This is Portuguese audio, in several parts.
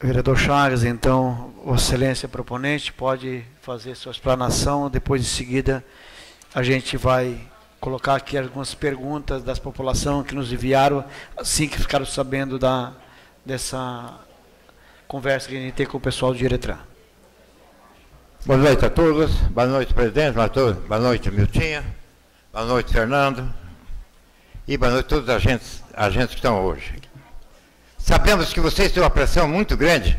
Vereador Chagas, então, Excelência proponente pode fazer sua explanação, depois em seguida a gente vai colocar aqui algumas perguntas das população que nos enviaram, assim que ficaram sabendo da, dessa conversa que a gente tem com o pessoal do Diretran. Boa noite a todos, boa noite, presidente, boa noite, Miltinha, boa noite, Fernando, e boa noite a todos os agentes, agentes que estão hoje. Sabemos que vocês têm uma pressão muito grande,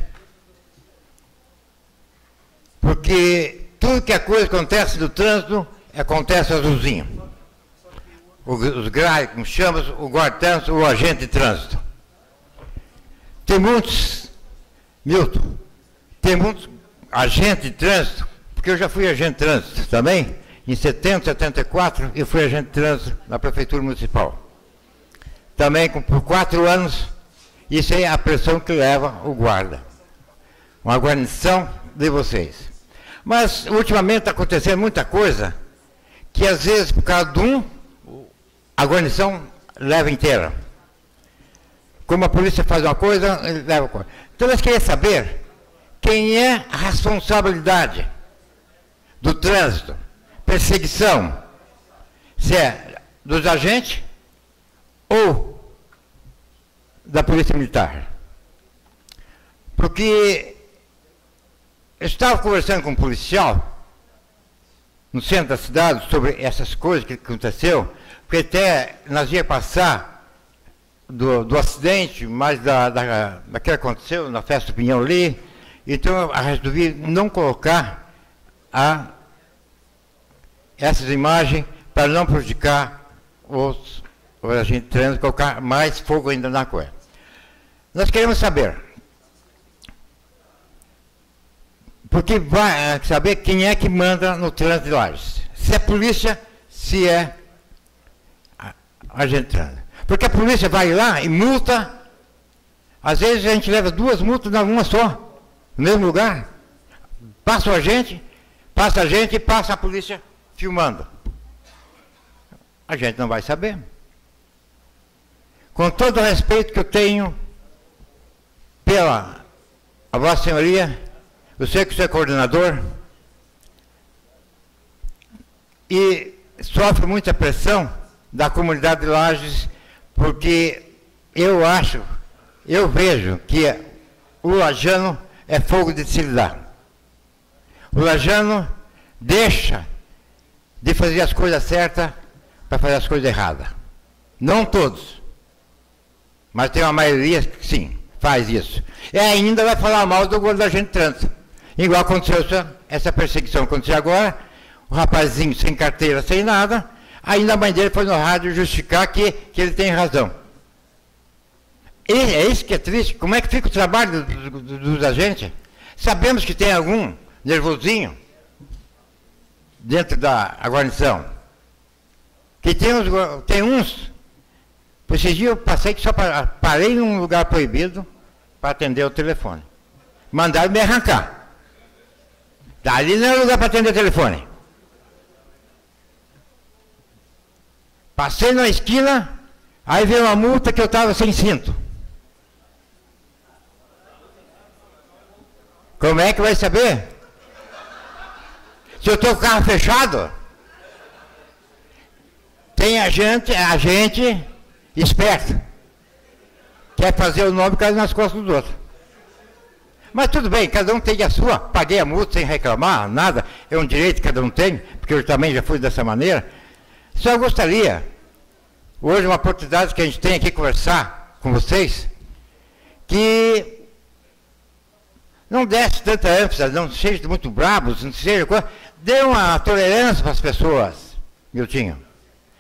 porque tudo que a coisa acontece no trânsito, acontece azulzinho. Os GRAI, como chamamos, o guarda-trânsito, o agente de trânsito. Tem muitos, Milton, tem muitos agentes de trânsito, porque eu já fui agente de trânsito também, em 70, 74, eu fui agente de trânsito na Prefeitura Municipal. Também por quatro anos isso é a pressão que leva o guarda. Uma guarnição de vocês. Mas, ultimamente, está acontecendo muita coisa que, às vezes, por causa de um, a guarnição leva inteira. Como a polícia faz uma coisa, ele leva coisa. Então, nós queremos saber quem é a responsabilidade do trânsito, perseguição, se é dos agentes ou da Polícia Militar. Porque eu estava conversando com um policial no centro da cidade sobre essas coisas que aconteceu, porque até nós ia passar do, do acidente, mas da, da, da que aconteceu na festa do Pinhão ali, então eu resolvi não colocar a, essas imagens para não prejudicar os, os agentes de trânsito, colocar mais fogo ainda na coisa. Nós queremos saber. Porque vai eh, saber quem é que manda no trânsito de Lages. Se é polícia, se é a gente trânsito. Porque a polícia vai lá e multa. Às vezes a gente leva duas multas numa só, no mesmo lugar. Passa o agente, passa a gente e passa a polícia filmando. A gente não vai saber. Com todo o respeito que eu tenho pela a Vossa Senhoria, eu sei que você é coordenador e sofre muita pressão da comunidade de Lages, porque eu acho, eu vejo que o lajano é fogo de se lidar. O lajano deixa de fazer as coisas certas para fazer as coisas erradas. Não todos, mas tem uma maioria que sim faz isso. E ainda vai falar mal do gol da gente trânsito. Igual aconteceu essa, essa perseguição aconteceu agora, o rapazinho sem carteira, sem nada, ainda a mãe dele foi no rádio justificar que, que ele tem razão. E é isso que é triste. Como é que fica o trabalho do, do, dos agentes? Sabemos que tem algum nervosinho dentro da guarnição. Que tem uns, tem uns esses dias eu passei que só parei num lugar proibido para atender o telefone. Mandaram me arrancar. Dali não é lugar para atender o telefone. Passei na esquina, aí veio uma multa que eu estava sem cinto. Como é que vai saber? Se eu estou com o carro fechado, tem a gente, a gente esperto. Quer fazer o nome cair nas costas dos outros. Mas tudo bem, cada um tem a sua. Paguei a multa sem reclamar, nada. É um direito que cada um tem, porque eu também já fui dessa maneira. Só gostaria, hoje uma oportunidade que a gente tem aqui conversar com vocês, que não desse tanta ênfase, não seja muito bravos, não seja coisa. Dê uma tolerância para as pessoas, Miltinho.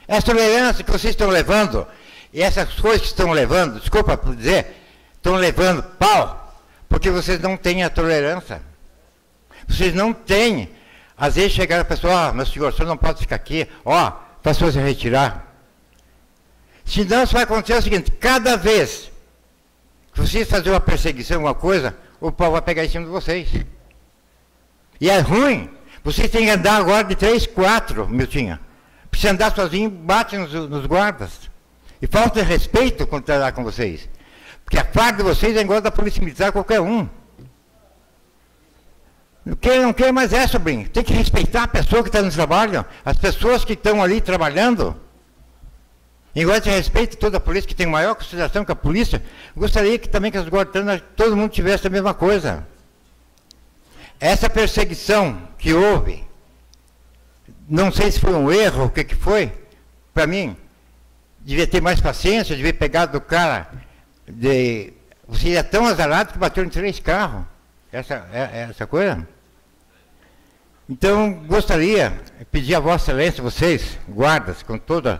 Essa tolerância que vocês estão levando e essas coisas que estão levando, desculpa por dizer, estão levando pau, porque vocês não têm a tolerância. Vocês não têm. Às vezes chegar a pessoa, oh, meu senhor, o senhor não pode ficar aqui, ó, oh, para se retirar. Senão isso vai acontecer o seguinte, cada vez que vocês fazerem uma perseguição, alguma coisa, o pau vai pegar em cima de vocês. E é ruim. Vocês têm que andar agora de três, quatro, Miltinha. Se andar sozinho, bate nos, nos guardas. E falta de respeito quando tratar com vocês. Porque a farda de vocês é igual da polícia militar qualquer um. Quem não quer mais é, sobrinho. Tem que respeitar a pessoa que está no trabalho, as pessoas que estão ali trabalhando. Igual de respeito toda a polícia, que tem maior consideração que a polícia, gostaria que também que as guardanas, todo mundo tivesse a mesma coisa. Essa perseguição que houve, não sei se foi um erro, o que, que foi, para mim, devia ter mais paciência, devia pegar do cara de. Você é tão azarado que bateu em três carros. Essa, é, é essa coisa. Então, gostaria de pedir a Vossa Excelência, vocês, guardas, com todo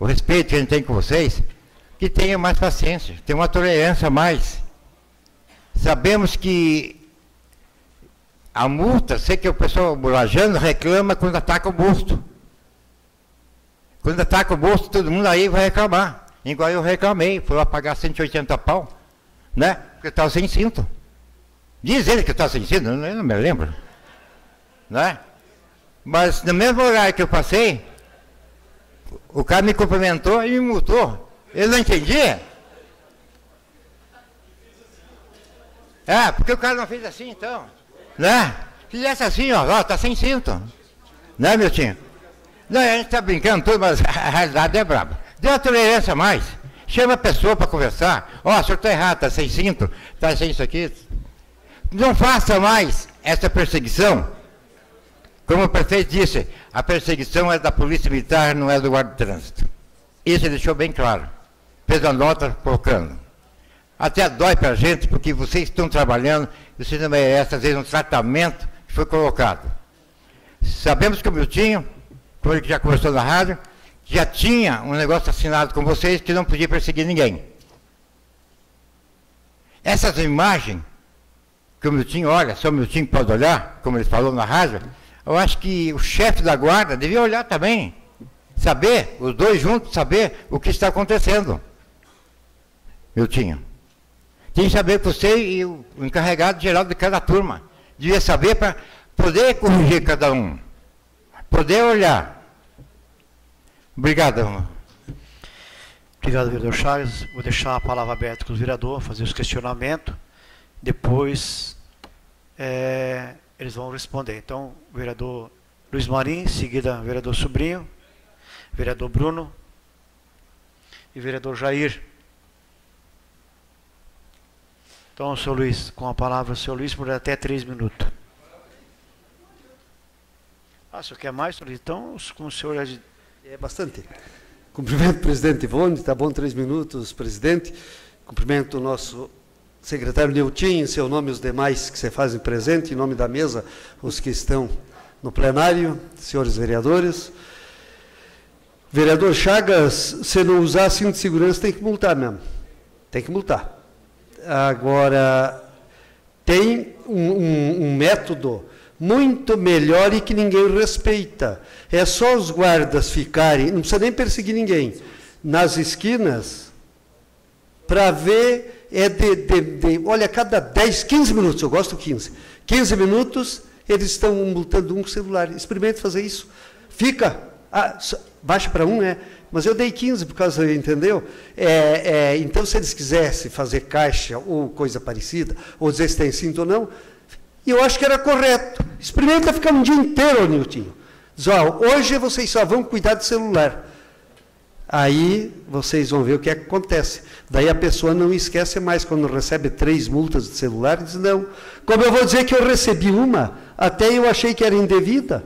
o respeito que a gente tem com vocês, que tenham mais paciência, tenham uma tolerância a mais. Sabemos que a multa, sei que o pessoal burajando reclama quando ataca o busto. Quando ataca o busto, todo mundo aí vai reclamar. Igual eu reclamei, fui lá pagar 180 pau, né? Porque estava sem cinto. Diz ele que estava sem cinto, eu não me lembro. Né? Mas no mesmo horário que eu passei, o cara me cumprimentou e me multou. Ele não entendia. É, porque o cara não fez assim então. Né? Fizesse assim, ó, ó, tá sem cinto. Né, meu tio? Não, a gente tá brincando tudo, mas a realidade é braba. Dê uma tolerância a mais. Chama a pessoa para conversar. Ó, oh, o senhor está errado, está sem cinto, está sem isso aqui. Não faça mais essa perseguição. Como o prefeito disse, a perseguição é da polícia militar, não é do guarda de trânsito. Isso ele deixou bem claro. Fez a nota colocando. Até dói para a gente, porque vocês estão trabalhando, vocês não merecem, às vezes, um tratamento que foi colocado. Sabemos que o Miltinho, como ele já conversou na rádio, já tinha um negócio assinado com vocês que não podia perseguir ninguém. Essas imagens que o Miltinho olha, só o Miltinho pode olhar, como ele falou na rádio, eu acho que o chefe da guarda devia olhar também, saber, os dois juntos, saber o que está acontecendo. Miltinho. Tem que saber você e o encarregado geral de cada turma. Devia saber para poder corrigir cada um. Poder olhar. Obrigado. Obrigado, vereador Chagas. Vou deixar a palavra aberta com o vereador, fazer os questionamentos. Depois é, eles vão responder. Então, vereador Luiz Marim, em seguida vereador Sobrinho, vereador Bruno e vereador Jair. Então, senhor Luiz, com a palavra, senhor Luiz, por até três minutos. Ah, o senhor quer mais? Então, com o senhor é, é bastante. Cumprimento presidente Ivone, está bom três minutos, presidente. Cumprimento o nosso secretário Neutinho, em seu nome os demais que se fazem presente, em nome da mesa, os que estão no plenário, senhores vereadores. Vereador Chagas, se não usar cinto de segurança, tem que multar mesmo. Tem que multar. Agora, tem um, um, um método muito melhor e que ninguém respeita. É só os guardas ficarem, não precisa nem perseguir ninguém, nas esquinas, para ver, é de, de, de, olha, cada 10, 15 minutos, eu gosto 15, 15 minutos, eles estão multando um com celular. Experimente fazer isso. Fica, ah, baixa para um, né? Mas eu dei 15 por causa, entendeu? É, é, então, se eles quisessem fazer caixa ou coisa parecida, ou dizer se tem cinto ou não, eu acho que era correto. Experimenta ficar um dia inteiro, Niltinho. Diz, ó, hoje vocês só vão cuidar do celular. Aí vocês vão ver o que, é que acontece. Daí a pessoa não esquece mais, quando recebe três multas de celular, diz, não. Como eu vou dizer que eu recebi uma, até eu achei que era indevida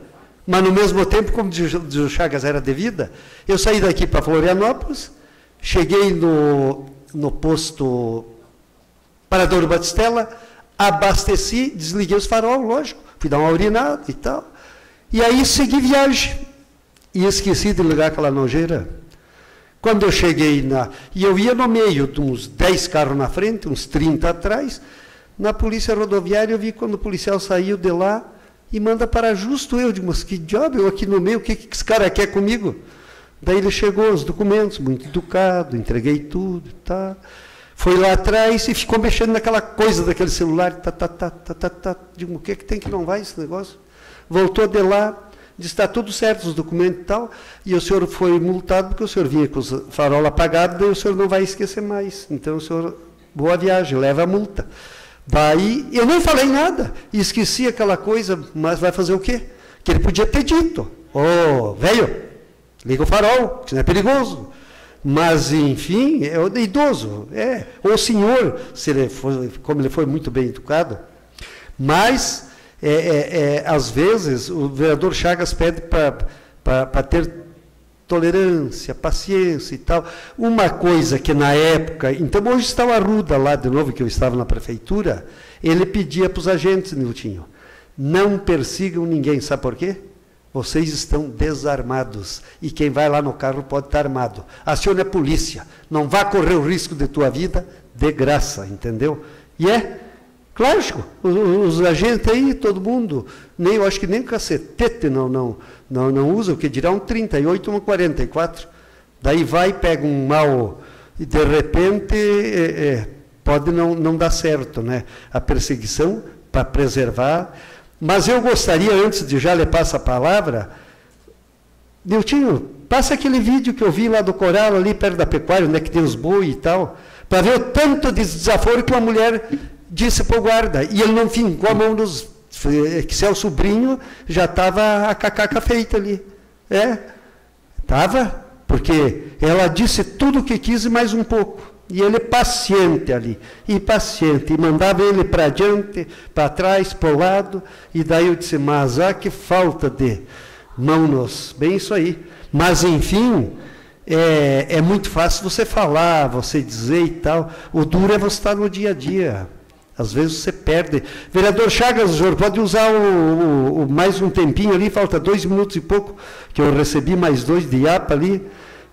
mas no mesmo tempo, como diz o Chagas, era devida, eu saí daqui para Florianópolis, cheguei no, no posto Parador Batistela, abasteci, desliguei os farol, lógico, fui dar uma urinada e tal, e aí segui viagem. E esqueci de ligar aquela nojeira. Quando eu cheguei na. E eu ia no meio de uns 10 carros na frente, uns 30 atrás, na polícia rodoviária, eu vi quando o policial saiu de lá, e manda para justo eu. Digo, mas que diabo, eu aqui no meio, o que, que esse cara quer comigo? Daí ele chegou, os documentos, muito educado, entreguei tudo, tá. Foi lá atrás e ficou mexendo naquela coisa daquele celular, tá, tá, tá, tá, tá, tá. Digo, o que, que tem que não vai esse negócio? Voltou de lá, Disse, está tudo certo, os documentos e tal. E o senhor foi multado porque o senhor vinha com os farol apagados, daí o senhor não vai esquecer mais. Então o senhor, boa viagem, leva a multa. Daí, eu nem falei nada, esqueci aquela coisa, mas vai fazer o quê? Que ele podia ter dito, ô, oh, velho, liga o farol, que não é perigoso. Mas, enfim, é idoso, é, o senhor, se ele foi, como ele foi muito bem educado. Mas, é, é, é às vezes, o vereador Chagas pede para ter tolerância, paciência e tal. Uma coisa que na época, então hoje está o Arruda lá de novo, que eu estava na prefeitura, ele pedia para os agentes, Niltinho, não persigam ninguém, sabe por quê? Vocês estão desarmados e quem vai lá no carro pode estar armado. Acione a polícia, não vá correr o risco de tua vida de graça, entendeu? E é, claro, os, os agentes aí, todo mundo, nem eu acho que nem cacetete não, não, não, não usa, o que dirá um 38, um 44. Daí vai, pega um mal e de repente é, é, pode não, não dar certo, né? A perseguição para preservar. Mas eu gostaria, antes de já lhe passar a palavra, Niltinho, passa aquele vídeo que eu vi lá do coral, ali perto da pecuária, onde é que tem os boi e tal, para ver o tanto de desaforo que uma mulher disse para o guarda. E ele não fincou a mão nos que seu sobrinho já estava a cacaca feita ali. É, estava, porque ela disse tudo o que quis e mais um pouco. E ele paciente ali, e paciente, e mandava ele para diante, para trás, para o lado, e daí eu disse, mas ah, que falta de mãos, bem isso aí. Mas enfim, é, é muito fácil você falar, você dizer e tal, o duro é você estar no dia a dia. Às vezes você perde. Vereador Chagas, senhor pode usar o, o, o, mais um tempinho ali, falta dois minutos e pouco, que eu recebi mais dois de IAPA ali,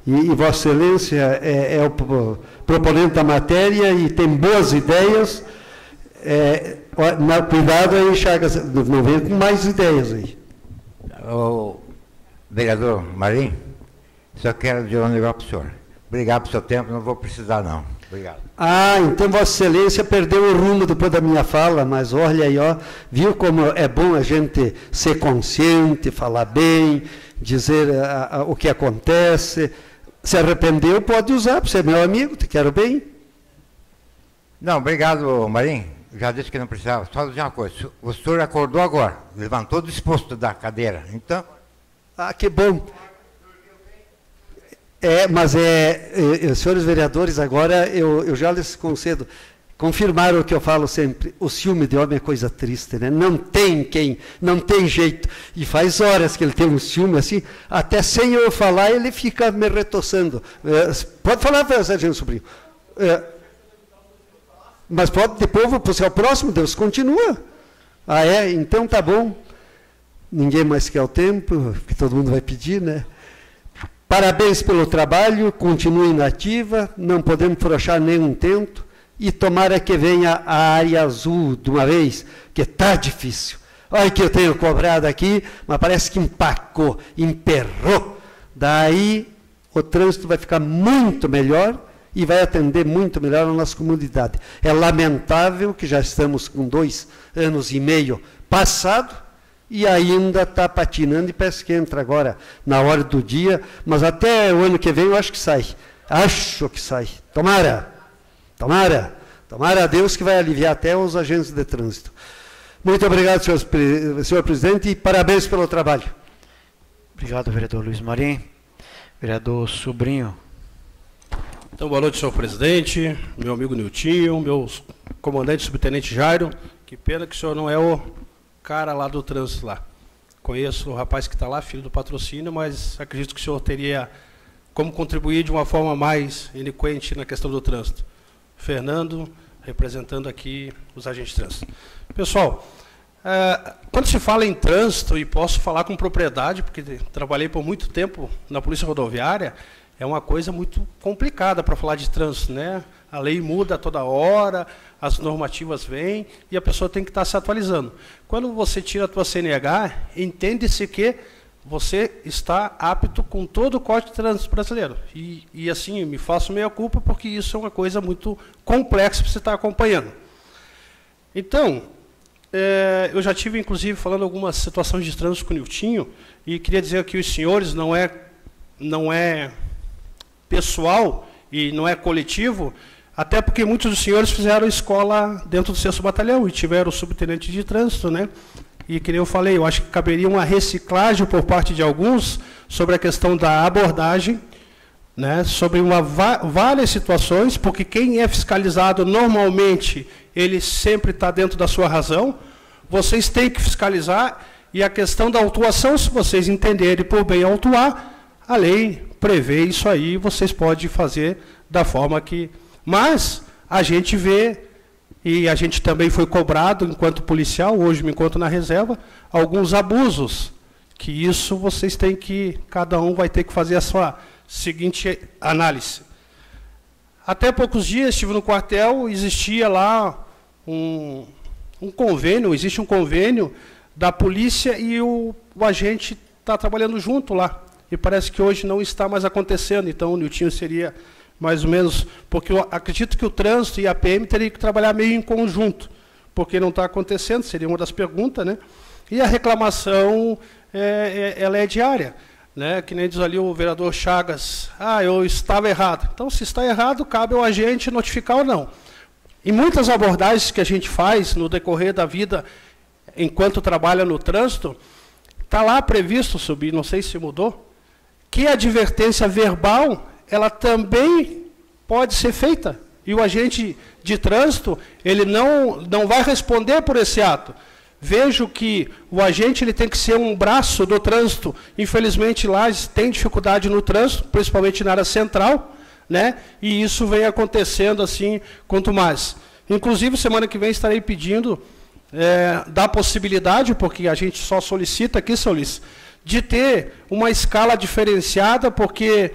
e, e Vossa Excelência é, é, o proponente da matéria e tem boas ideias. É, na, cuidado aí, Chagas, não venha com mais ideias aí. O vereador Marim, só quero dizer um negócio para o senhor. Obrigado pelo seu tempo, não vou precisar não. Obrigado. Ah, então Vossa Excelência perdeu o rumo depois da minha fala, mas olha aí, ó, viu como é bom a gente ser consciente, falar bem, dizer a, a, o que acontece. Se arrependeu, pode usar, você é meu amigo, te quero bem. Não, obrigado, Marim. Já disse que não precisava. Só dizer uma coisa. O senhor acordou agora, levantou disposto da cadeira. Então. Ah, que bom. É, mas é, é, é, senhores vereadores, agora eu, eu já lhes concedo, confirmaram o que eu falo sempre, o ciúme de homem é coisa triste, né? Não tem quem, não tem jeito. E faz horas que ele tem um ciúme assim, até sem eu falar ele fica me retoçando. É, pode falar, Sargento Sobrinho. É, mas pode, depois você é o próximo, Deus continua. Ah, é? Então tá bom. Ninguém mais quer o tempo, que todo mundo vai pedir, né? Parabéns pelo trabalho, continue nativa, não podemos frouxar nenhum tento e tomara que venha a área azul de uma vez, que está difícil. Olha que eu tenho cobrado aqui, mas parece que empacou, emperrou. Daí o trânsito vai ficar muito melhor e vai atender muito melhor a nossa comunidade. É lamentável que já estamos com dois anos e meio passado e ainda está patinando e parece que entra agora na hora do dia, mas até o ano que vem eu acho que sai. Acho que sai. Tomara, tomara, tomara a Deus que vai aliviar até os agentes de trânsito. Muito obrigado, senhor, senhor presidente, e parabéns pelo trabalho. Obrigado, vereador Luiz Marim. Vereador Sobrinho. Então, boa noite, senhor presidente, meu amigo Niltinho, meu comandante subtenente Jairo. Que pena que o senhor não é o cara lá do trânsito lá. Conheço o rapaz que está lá, filho do patrocínio, mas acredito que o senhor teria como contribuir de uma forma mais eloquente na questão do trânsito. Fernando, representando aqui os agentes de trânsito. Pessoal, é, quando se fala em trânsito, e posso falar com propriedade, porque trabalhei por muito tempo na Polícia Rodoviária, é uma coisa muito complicada para falar de trânsito, né? A lei muda toda hora, as normativas vêm e a pessoa tem que estar se atualizando. Quando você tira a tua CNH, entende-se que você está apto com todo o Código de Trânsito brasileiro. E, e assim, me faço meia culpa porque isso é uma coisa muito complexa para você estar acompanhando. Então, é, eu já tive, inclusive, falando algumas situações de trânsito com o Niltinho, e queria dizer que os senhores não é, não é pessoal e não é coletivo, até porque muitos dos senhores fizeram escola dentro do sexto batalhão e tiveram subtenente de trânsito, né? E que eu falei, eu acho que caberia uma reciclagem por parte de alguns sobre a questão da abordagem, né, sobre uma, várias situações, porque quem é fiscalizado normalmente, ele sempre está dentro da sua razão. Vocês têm que fiscalizar, e a questão da autuação, se vocês entenderem por bem autuar, a lei prevê isso aí, vocês podem fazer da forma que. Mas a gente vê, e a gente também foi cobrado enquanto policial, hoje me encontro na reserva, alguns abusos, que isso vocês têm que, cada um vai ter que fazer a sua seguinte análise. Até poucos dias estive no quartel, existia lá um, um convênio, existe um convênio da polícia e o, o agente está trabalhando junto lá. E parece que hoje não está mais acontecendo, então o Niltinho seria mais ou menos, porque eu acredito que o trânsito e a PM teriam que trabalhar meio em conjunto, porque não está acontecendo, seria uma das perguntas, né? E a reclamação, é, é, ela é diária né, que nem diz ali o vereador Chagas, ah, eu estava errado. Então, se está errado, cabe ao agente notificar ou não. E muitas abordagens que a gente faz no decorrer da vida, enquanto trabalha no trânsito, está lá previsto subir, não sei se mudou, que a advertência verbal, ela também pode ser feita. E o agente de trânsito, ele não, não vai responder por esse ato vejo que o agente ele tem que ser um braço do trânsito. Infelizmente, lá tem dificuldade no trânsito, principalmente na área central, né? e isso vem acontecendo assim quanto mais. Inclusive, semana que vem estarei pedindo é, da possibilidade, porque a gente só solicita aqui, Solis, de ter uma escala diferenciada, porque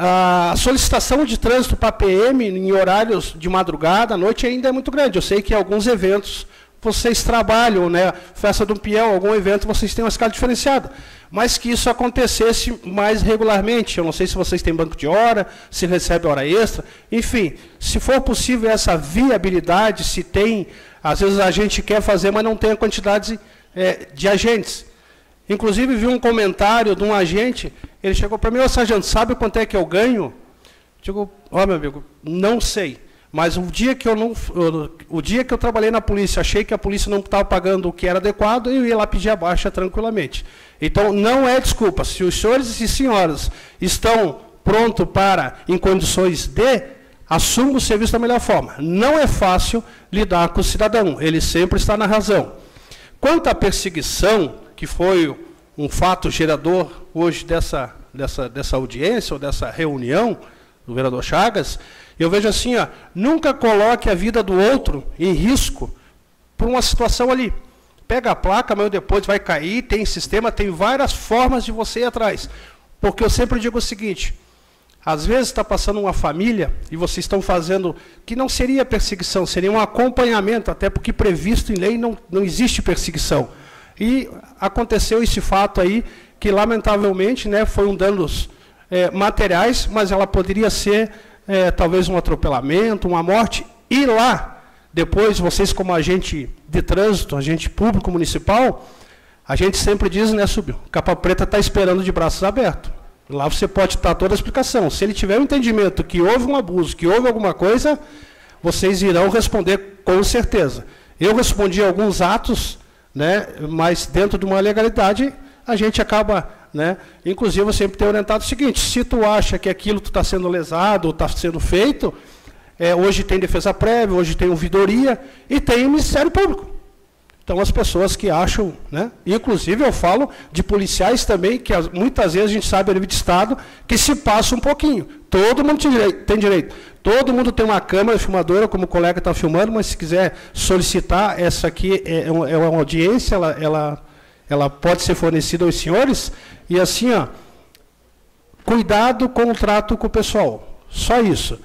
a solicitação de trânsito para PM em horários de madrugada, à noite, ainda é muito grande. Eu sei que alguns eventos vocês trabalham, né? Festa do Pião, algum evento, vocês têm uma escala diferenciada. Mas que isso acontecesse mais regularmente. Eu não sei se vocês têm banco de hora, se recebe hora extra. Enfim, se for possível essa viabilidade, se tem. Às vezes a gente quer fazer, mas não tem a quantidade é, de agentes. Inclusive, vi um comentário de um agente, ele chegou para mim, ô sargento, sabe quanto é que eu ganho? Digo, ó oh, meu amigo, não sei. Mas o dia que eu não, o dia que eu trabalhei na polícia, achei que a polícia não estava pagando o que era adequado, eu ia lá pedir a baixa tranquilamente. Então não é desculpa. Se os senhores e senhoras estão prontos para, em condições de, assumam o serviço da melhor forma. Não é fácil lidar com o cidadão. Ele sempre está na razão. Quanto à perseguição, que foi um fato gerador hoje dessa, dessa, dessa audiência ou dessa reunião do vereador Chagas, eu vejo assim, ó, nunca coloque a vida do outro em risco por uma situação ali. Pega a placa, amanhã depois vai cair, tem sistema, tem várias formas de você ir atrás. Porque eu sempre digo o seguinte, às vezes está passando uma família e vocês estão fazendo, que não seria perseguição, seria um acompanhamento, até porque previsto em lei não, não existe perseguição. E aconteceu esse fato aí, que lamentavelmente né, foi um danos é, materiais, mas ela poderia ser é, talvez um atropelamento, uma morte, e lá, depois, vocês como agente de trânsito, agente público municipal, a gente sempre diz, né, Subiu, capa preta está esperando de braços abertos. Lá você pode estar toda a explicação. Se ele tiver um entendimento que houve um abuso, que houve alguma coisa, vocês irão responder com certeza. Eu respondi alguns atos, né, mas dentro de uma legalidade, a gente acaba né? Inclusive, eu sempre tenho orientado o seguinte: se tu acha que aquilo está sendo lesado está sendo feito, é, hoje tem defesa prévia, hoje tem ouvidoria e tem o Ministério Público. Então, as pessoas que acham, né? inclusive eu falo de policiais também, que muitas vezes a gente sabe a nível de Estado, que se passa um pouquinho. Todo mundo tem direito. Todo mundo tem uma câmera filmadora, como o colega está filmando, mas se quiser solicitar, essa aqui é, é uma é audiência, ela, ela, ela pode ser fornecida aos senhores, e assim, ó, cuidado com o trato com o pessoal. Só isso.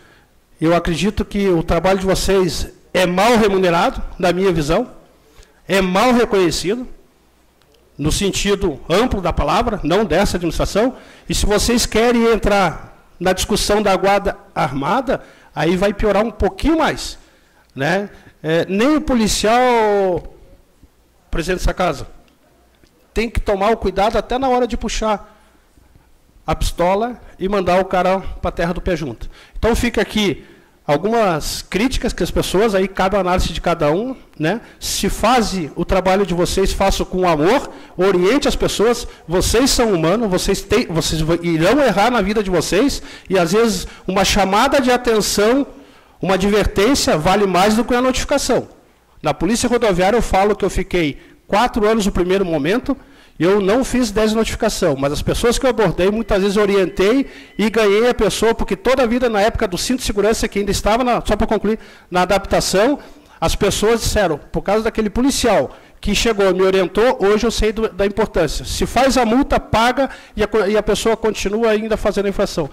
Eu acredito que o trabalho de vocês é mal remunerado, na minha visão, é mal reconhecido, no sentido amplo da palavra, não dessa administração. E se vocês querem entrar na discussão da guarda armada, aí vai piorar um pouquinho mais. Né? É, nem o policial presidente dessa casa, tem que tomar o cuidado até na hora de puxar a pistola e mandar o cara para a terra do pé junto. Então fica aqui algumas críticas que as pessoas, aí cabe análise de cada um, né? Se faz o trabalho de vocês, façam com amor, oriente as pessoas, vocês são humanos, vocês, têm, vocês irão errar na vida de vocês, e às vezes uma chamada de atenção, uma advertência vale mais do que uma notificação. Na polícia rodoviária eu falo que eu fiquei quatro anos no primeiro momento, eu não fiz desnotificação, mas as pessoas que eu abordei, muitas vezes orientei e ganhei a pessoa, porque toda a vida, na época do cinto de segurança, que ainda estava, na, só para concluir, na adaptação, as pessoas disseram, por causa daquele policial que chegou, me orientou, hoje eu sei do, da importância. Se faz a multa, paga e a, e a, pessoa continua ainda fazendo a infração.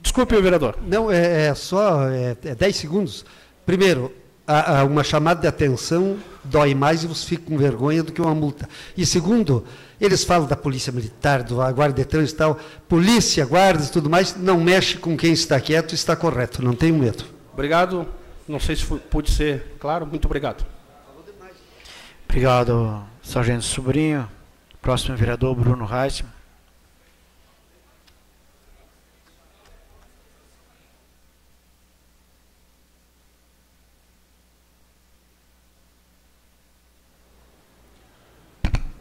Desculpe, vereador. Não, é, é só é, é 10 segundos. Primeiro, a, a uma chamada de atenção dói mais e você fica com vergonha do que uma multa. E segundo, eles falam da polícia militar, do guarda de trânsito e tal, polícia, guardas e tudo mais, não mexe com quem está quieto e está correto, não tenho medo. Obrigado, não sei se pude ser claro, muito obrigado. Obrigado, Sargento Sobrinho. Próximo vereador, Bruno Reis.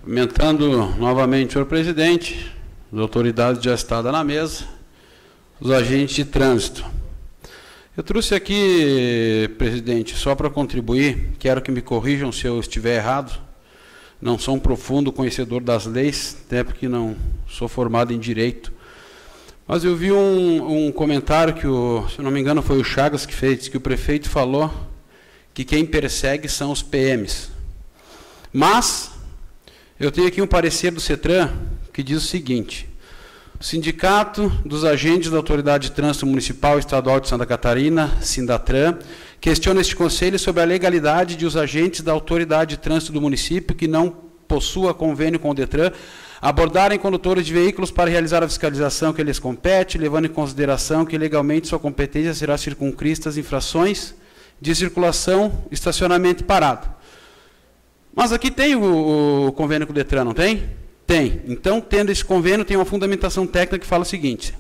Cumprimentando novamente o senhor presidente, as autoridades já estadas na mesa, os agentes de trânsito. Eu trouxe aqui, presidente, só para contribuir, quero que me corrijam se eu estiver errado. Não sou um profundo conhecedor das leis, até porque não sou formado em direito. Mas eu vi um, um comentário que, o, se não me engano, foi o Chagas que fez, que o prefeito falou que quem persegue são os PMs. Mas eu tenho aqui um parecer do CETRAN que diz o seguinte: o Sindicato dos Agentes da Autoridade de Trânsito Municipal e Estadual de Santa Catarina, Sindatran, questiona este conselho sobre a legalidade de os agentes da Autoridade de Trânsito do município que não possua convênio com o DETRAN abordarem condutores de veículos para realizar a fiscalização que lhes compete, levando em consideração que legalmente sua competência será circunscrita às infrações de circulação, estacionamento e parado. Mas aqui tem o, o convênio com o Detran, não tem? Tem. Então, tendo esse convênio, tem uma fundamentação técnica que fala o seguinte: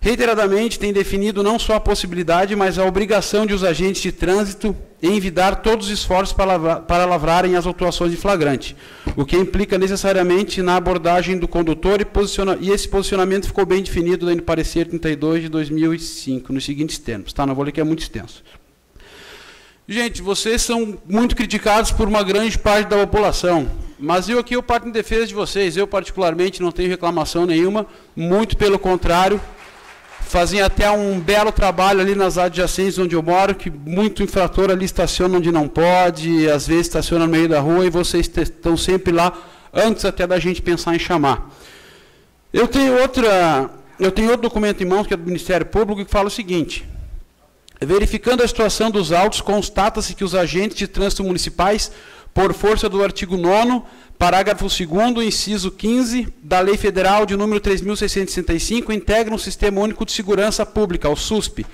reiteradamente tem definido não só a possibilidade, mas a obrigação de os agentes de trânsito envidar todos os esforços para, para lavrarem as autuações de flagrante, o que implica necessariamente na abordagem do condutor e, posiciona, e esse posicionamento ficou bem definido no parecer 32 de 2005, nos seguintes termos. Tá? Não vou ler que é muito extenso. Gente, vocês são muito criticados por uma grande parte da população, mas eu aqui eu parto em defesa de vocês. Eu, particularmente, não tenho reclamação nenhuma, muito pelo contrário. Fazem até um belo trabalho ali nas adjacentes onde eu moro, que muito infrator ali estaciona onde não pode, às vezes estaciona no meio da rua e vocês estão sempre lá, antes até da gente pensar em chamar. Eu tenho outra, eu tenho outro documento em mãos, que é do Ministério Público, que fala o seguinte Verificando a situação dos autos, constata-se que os agentes de trânsito municipais, por força do artigo 9 parágrafo 2 inciso 15 da Lei Federal de número 3665, integram o Sistema Único de Segurança Pública, o SUSP,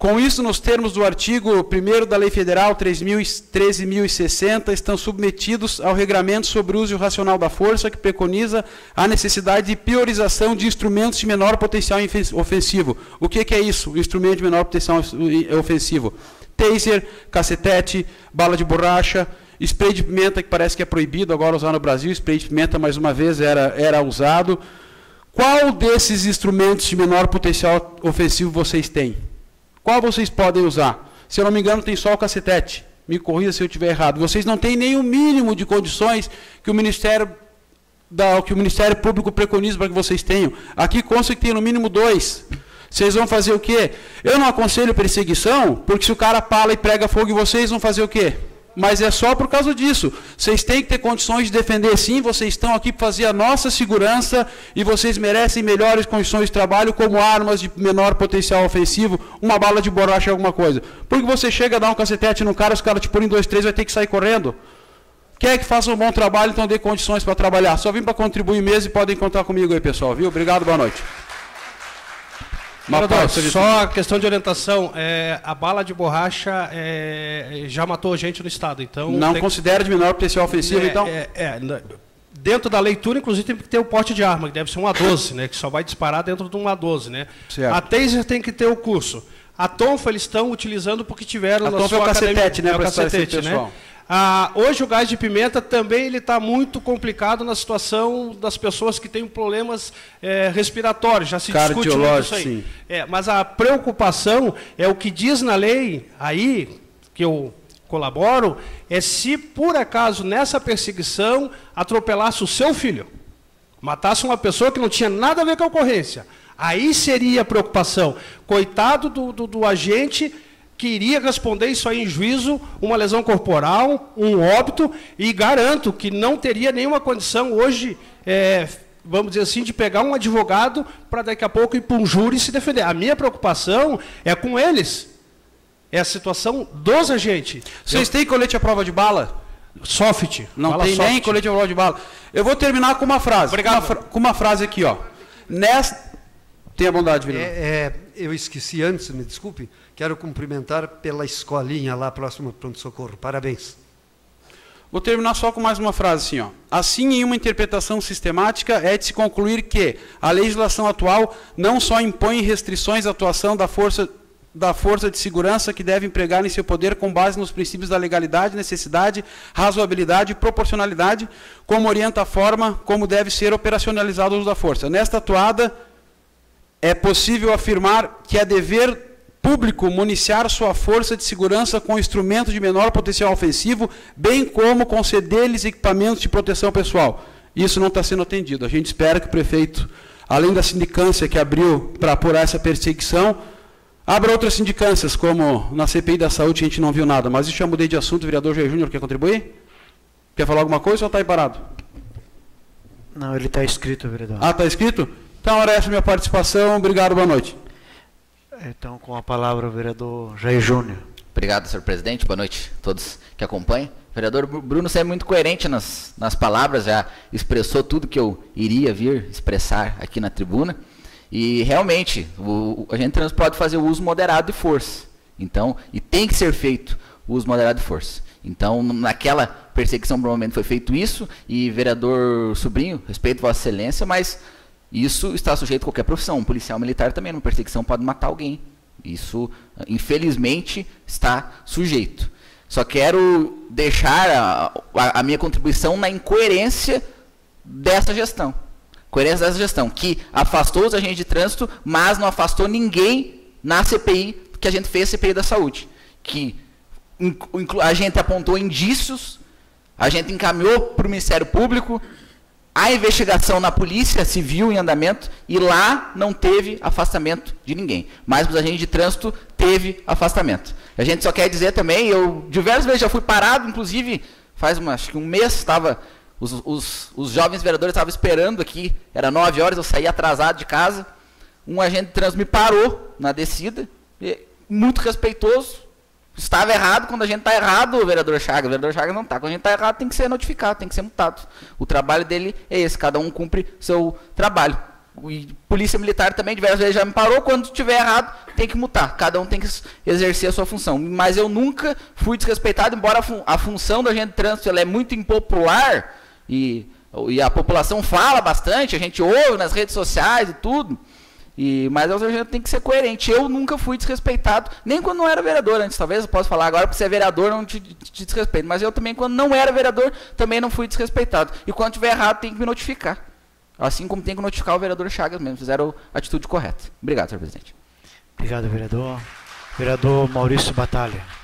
com isso, nos termos do artigo 1 da Lei Federal 13.060, estão submetidos ao regramento sobre o uso racional da força, que preconiza a necessidade de priorização de instrumentos de menor potencial ofensivo. O que, que é isso, instrumento de menor potencial ofensivo? Taser, cacetete, bala de borracha, spray de pimenta, que parece que é proibido agora usar no Brasil, spray de pimenta, mais uma vez, era, era usado. Qual desses instrumentos de menor potencial ofensivo vocês têm? Qual vocês podem usar? Se eu não me engano, tem só o cacetete. Me corrija se eu estiver errado. Vocês não têm nem o mínimo de condições que o Ministério da, que o Ministério Público preconiza para que vocês tenham. Aqui consta que tem no mínimo dois. Vocês vão fazer o quê? Eu não aconselho perseguição, porque se o cara pala e prega fogo em vocês, vão fazer o quê? Mas é só por causa disso. Vocês têm que ter condições de defender sim, vocês estão aqui para fazer a nossa segurança e vocês merecem melhores condições de trabalho, como armas de menor potencial ofensivo, uma bala de borracha, alguma coisa. Porque você chega a dar um cacetete no cara, os caras te põem dois, três, vai ter que sair correndo. Quer que faça um bom trabalho, então dê condições para trabalhar. Só vim para contribuir mesmo e podem contar comigo aí, pessoal. Viu? Obrigado, boa noite. Vereador, só a questão de orientação. É, a bala de borracha é, já matou gente no estado, então. Não considera de menor potencial ofensivo, é, então? É, é, dentro da leitura, inclusive, tem que ter o porte de arma, que deve ser um A12, né? Que só vai disparar dentro de um A12, né? Certo. A taser tem que ter o curso. A tonfa eles estão utilizando porque tiveram a na tonfa sua é o academia. cacetete, né? É o cacetete, né? Ah, hoje o gás de pimenta também ele está muito complicado na situação das pessoas que têm problemas é, respiratórios. Já se discute muito isso aí. Sim. É, mas a preocupação é o que diz na lei aí que eu colaboro é se por acaso nessa perseguição atropelasse o seu filho, matasse uma pessoa que não tinha nada a ver com a ocorrência. Aí seria a preocupação. Coitado do, do, do agente que iria responder isso aí em juízo, uma lesão corporal, um óbito, e garanto que não teria nenhuma condição hoje, é, vamos dizer assim, de pegar um advogado para daqui a pouco ir para um júri e se defender. A minha preocupação é com eles. É a situação dos agentes. Vocês têm colete à prova de bala? Soft. Não tem soft. nem colete à prova de bala. Eu vou terminar com uma frase. Obrigado. Com uma, com uma frase aqui, ó. Nesta Tenha bondade, Vila. É, é, eu esqueci antes, me desculpe. Quero cumprimentar pela escolinha lá próximo ao pronto-socorro. Parabéns. Vou terminar só com mais uma frase assim, ó. Assim, em uma interpretação sistemática, é de se concluir que a legislação atual não só impõe restrições à atuação da força da força de segurança que deve empregar em seu poder com base nos princípios da legalidade, necessidade, razoabilidade e proporcionalidade, como orienta a forma como deve ser operacionalizado o uso da força. Nesta atuada, é possível afirmar que é dever público municiar sua força de segurança com instrumento de menor potencial ofensivo, bem como conceder-lhes equipamentos de proteção pessoal. Isso não está sendo atendido. A gente espera que o prefeito, além da sindicância que abriu para apurar essa perseguição, abra outras sindicâncias, como na CPI da saúde a gente não viu nada. Mas isso já mudei de assunto. O vereador Jair Júnior quer contribuir? Quer falar alguma coisa ou está aí parado? Não, ele está escrito, vereador. Ah, está escrito? Então, era essa a minha participação. Obrigado, boa noite. Então, com a palavra, o vereador Jair Júnior. Obrigado, senhor presidente. Boa noite a todos que acompanham. O vereador Bruno sempre é muito coerente nas, nas palavras, já expressou tudo que eu iria vir expressar aqui na tribuna. E realmente, o, a gente pode fazer o uso moderado de força. Então, e tem que ser feito o uso moderado de força. Então, naquela perseguição, provavelmente foi feito isso, e vereador Sobrinho, respeito Vossa Excelência, mas isso está sujeito a qualquer profissão. Um policial militar também, numa perseguição, pode matar alguém. Isso, infelizmente, está sujeito. Só quero deixar a, a, a minha contribuição na incoerência dessa gestão. Coerência dessa gestão, que afastou os agentes de trânsito, mas não afastou ninguém na CPI que a gente fez, a CPI da saúde. Que a gente apontou indícios, a gente encaminhou para o Ministério Público, a investigação na polícia civil em andamento e lá não teve afastamento de ninguém. Mas os agentes de trânsito teve afastamento. A gente só quer dizer também, eu diversas vezes já fui parado, inclusive faz uma, acho que um mês estava os, os, os jovens vereadores estavam esperando aqui, era nove horas, eu saí atrasado de casa. Um agente de trânsito me parou na descida, muito respeitoso, estava errado, quando a gente está errado, o vereador Chagas, o vereador Chagas não está. Quando a gente está errado, tem que ser notificado, tem que ser multado. O trabalho dele é esse, cada um cumpre seu trabalho. E polícia militar também diversas vezes já me parou, quando estiver errado, tem que multar. Cada um tem que exercer a sua função. Mas eu nunca fui desrespeitado, embora a, fun a função do agente de trânsito é muito impopular, e, e a população fala bastante, a gente ouve nas redes sociais e tudo. E, mas a gente tem que ser coerente. Eu nunca fui desrespeitado, nem quando não era vereador antes. Talvez eu possa falar agora, porque você é vereador, não te, te, te desrespeito. Mas eu também, quando não era vereador, também não fui desrespeitado. E quando tiver errado, tem que me notificar. Assim como tem que notificar o vereador Chagas mesmo. Fizeram a atitude correta. Obrigado, senhor presidente. Obrigado, vereador. Vereador Maurício Batalha.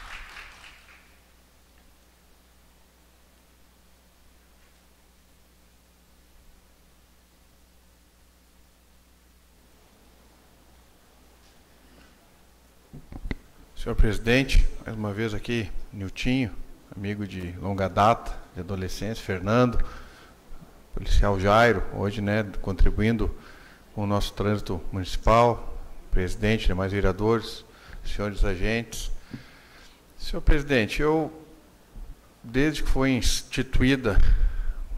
Senhor presidente, mais uma vez aqui, Niltinho, amigo de longa data, de adolescência, Fernando, policial Jairo, hoje né, contribuindo com o nosso trânsito municipal, presidente, demais vereadores, senhores agentes. Senhor presidente, eu, desde que foi instituída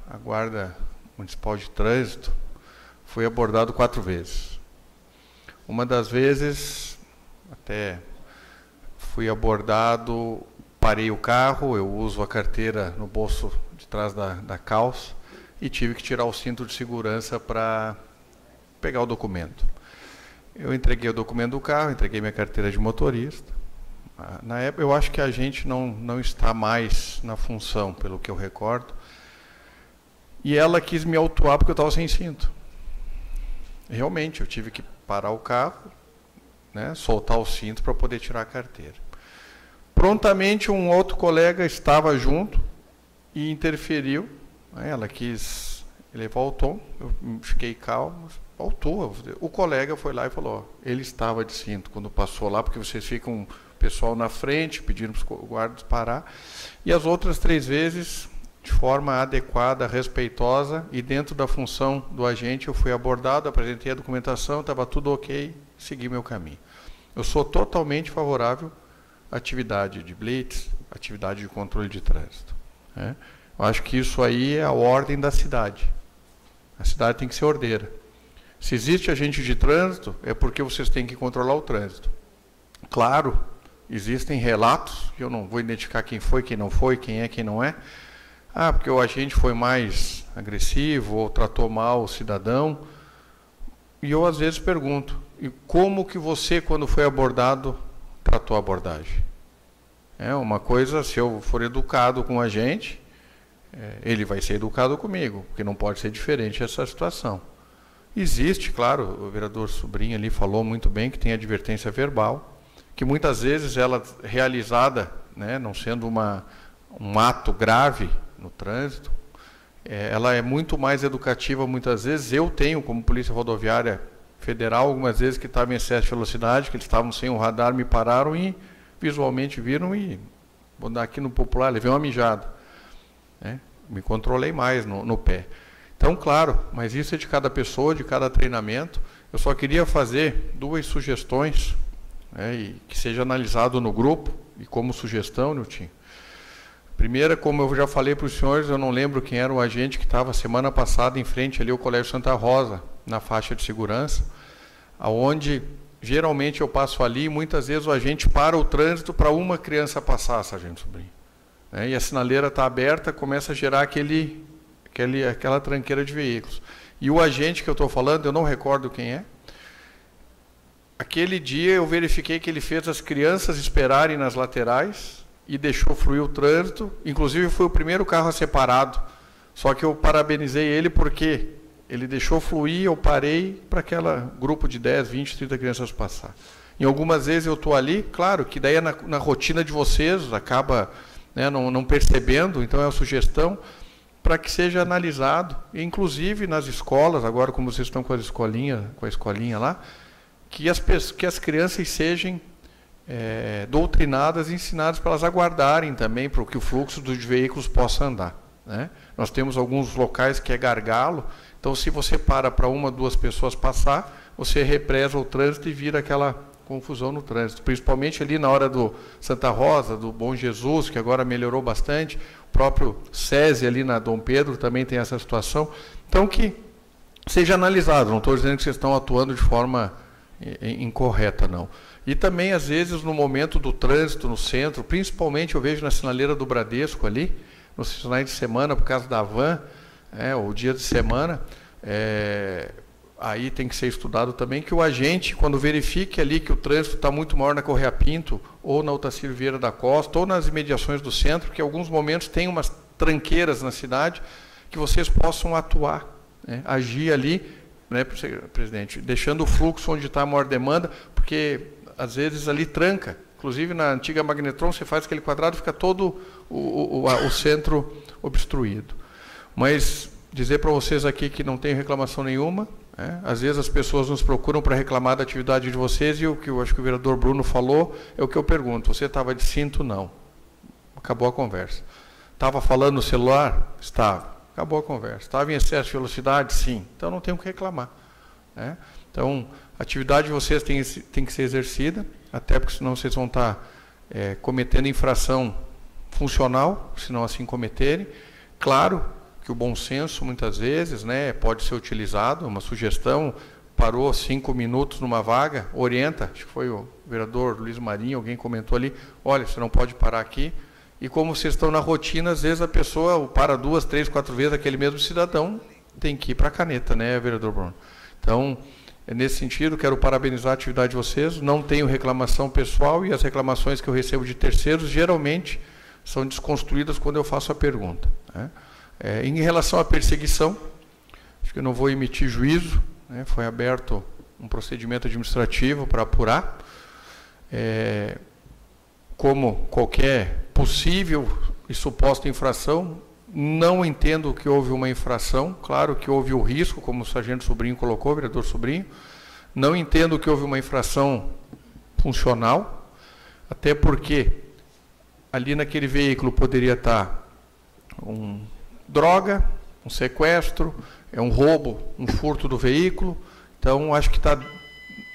a Guarda Municipal de Trânsito, fui abordado quatro vezes. Uma das vezes, até fui abordado, parei o carro, eu uso a carteira no bolso de trás da, da calça e tive que tirar o cinto de segurança para pegar o documento. Eu entreguei o documento do carro, entreguei minha carteira de motorista. Ah, na época, eu acho que a gente não, não está mais na função, pelo que eu recordo. E ela quis me autuar porque eu estava sem cinto. Realmente, eu tive que parar o carro, né, soltar o cinto para poder tirar a carteira. Prontamente, um outro colega estava junto e interferiu. Né, ela quis elevar o tom, eu fiquei calmo, faltou. O colega foi lá e falou: ó, ele estava de cinto quando passou lá, porque vocês ficam pessoal na frente, pedindo para os guardas parar. E as outras três vezes, de forma adequada, respeitosa e dentro da função do agente, eu fui abordado, apresentei a documentação, estava tudo ok, segui meu caminho. Eu sou totalmente favorável atividade de blitz, atividade de controle de trânsito. Né? Eu acho que isso aí é a ordem da cidade. A cidade tem que ser ordeira. Se existe agente de trânsito, é porque vocês têm que controlar o trânsito. Claro, existem relatos, eu não vou identificar quem foi, quem não foi, quem é, quem não é. Ah, porque o agente foi mais agressivo ou tratou mal o cidadão. E eu às vezes pergunto, e como que você, quando foi abordado, tratou a abordagem? É uma coisa, se eu for educado com a gente, é, ele vai ser educado comigo, porque não pode ser diferente essa situação. Existe, claro, o vereador Sobrinho ali falou muito bem que tem advertência verbal, que muitas vezes ela realizada, né, não sendo uma, um ato grave no trânsito, é, ela é muito mais educativa muitas vezes. Eu tenho, como Polícia Rodoviária Federal, algumas vezes que estava em excesso de velocidade, que eles estavam sem o radar, me pararam e visualmente viram e, vou dar aqui no popular, levei uma mijada. Né? Me controlei mais no, no pé. Então, claro, mas isso é de cada pessoa, de cada treinamento. Eu só queria fazer duas sugestões, né, e que seja analisado no grupo e como sugestão, Nilton. Primeira, como eu já falei para os senhores, eu não lembro quem era o agente que estava semana passada em frente ali ao Colégio Santa Rosa, na faixa de segurança, aonde geralmente eu passo ali e muitas vezes o agente para o trânsito para uma criança passar, sargento sobrinho. Né, e a sinaleira está aberta, começa a gerar aquele aquele, aquela tranqueira de veículos. E o agente que eu estou falando, eu não recordo quem é. Aquele dia eu verifiquei que ele fez as crianças esperarem nas laterais e deixou fluir o trânsito. Inclusive foi o primeiro carro a ser parado. Só que eu parabenizei ele porque ele deixou fluir, eu parei para aquele grupo de 10, 20, 30 crianças passar. Em algumas vezes eu estou ali, claro que daí é na, na rotina de vocês, acaba né, não, não percebendo, então é uma sugestão para que seja analisado, inclusive nas escolas, agora como vocês estão com a escolinha, com a escolinha lá, que as, que as crianças sejam é, doutrinadas, ensinadas para elas aguardarem também para que o fluxo dos veículos possa andar. Né? Nós temos alguns locais que é gargalo, então se você para para uma, duas pessoas passar, você represa o trânsito e vira aquela confusão no trânsito, principalmente ali na hora do Santa Rosa, do Bom Jesus, que agora melhorou bastante, o próprio SESI ali na Dom Pedro também tem essa situação. Então que seja analisado, não estou dizendo que vocês estão atuando de forma incorreta, não. E também, às vezes, no momento do trânsito no centro, principalmente eu vejo na sinaleira do Bradesco ali, nos finais de semana, por causa da van, é, o dia de semana, é, aí tem que ser estudado também que o agente, quando verifique ali que o trânsito está muito maior na Correia Pinto, ou na Otacílio Vieira da Costa, ou nas imediações do centro, que em alguns momentos tem umas tranqueiras na cidade, que vocês possam atuar, né, agir ali, né, presidente, deixando o fluxo onde está a maior demanda, porque às vezes ali tranca. Inclusive na antiga Magnetron você faz aquele quadrado fica todo o, o, o centro obstruído. Mas dizer para vocês aqui que não tem reclamação nenhuma, é, às vezes as pessoas nos procuram para reclamar da atividade de vocês e o que eu acho que o vereador Bruno falou é o que eu pergunto. Você estava de cinto? Não. Acabou a conversa. Estava falando no celular? Estava. Acabou a conversa. Estava em excesso de velocidade? Sim. Então não tem o que reclamar. Né? Então, a atividade de vocês tem, tem que ser exercida, até porque senão vocês vão estar é, cometendo infração funcional, se não assim cometerem. Claro, que o bom senso muitas vezes né, pode ser utilizado, uma sugestão, parou cinco minutos numa vaga, orienta, acho que foi o vereador Luiz Marinho, alguém comentou ali, olha, você não pode parar aqui. E como vocês estão na rotina, às vezes a pessoa para duas, três, quatro vezes aquele mesmo cidadão, tem que ir para a caneta, né, vereador Bruno? Então, é nesse sentido, quero parabenizar a atividade de vocês. Não tenho reclamação pessoal e as reclamações que eu recebo de terceiros geralmente são desconstruídas quando eu faço a pergunta. Né? É, em relação à perseguição, acho que eu não vou emitir juízo, né? foi aberto um procedimento administrativo para apurar. É, como qualquer possível e suposta infração, não entendo que houve uma infração, claro que houve o risco, como o sargento Sobrinho colocou, vereador Sobrinho. Não entendo que houve uma infração funcional, até porque ali naquele veículo poderia estar um droga, um sequestro, é um roubo, um furto do veículo. Então, acho que está,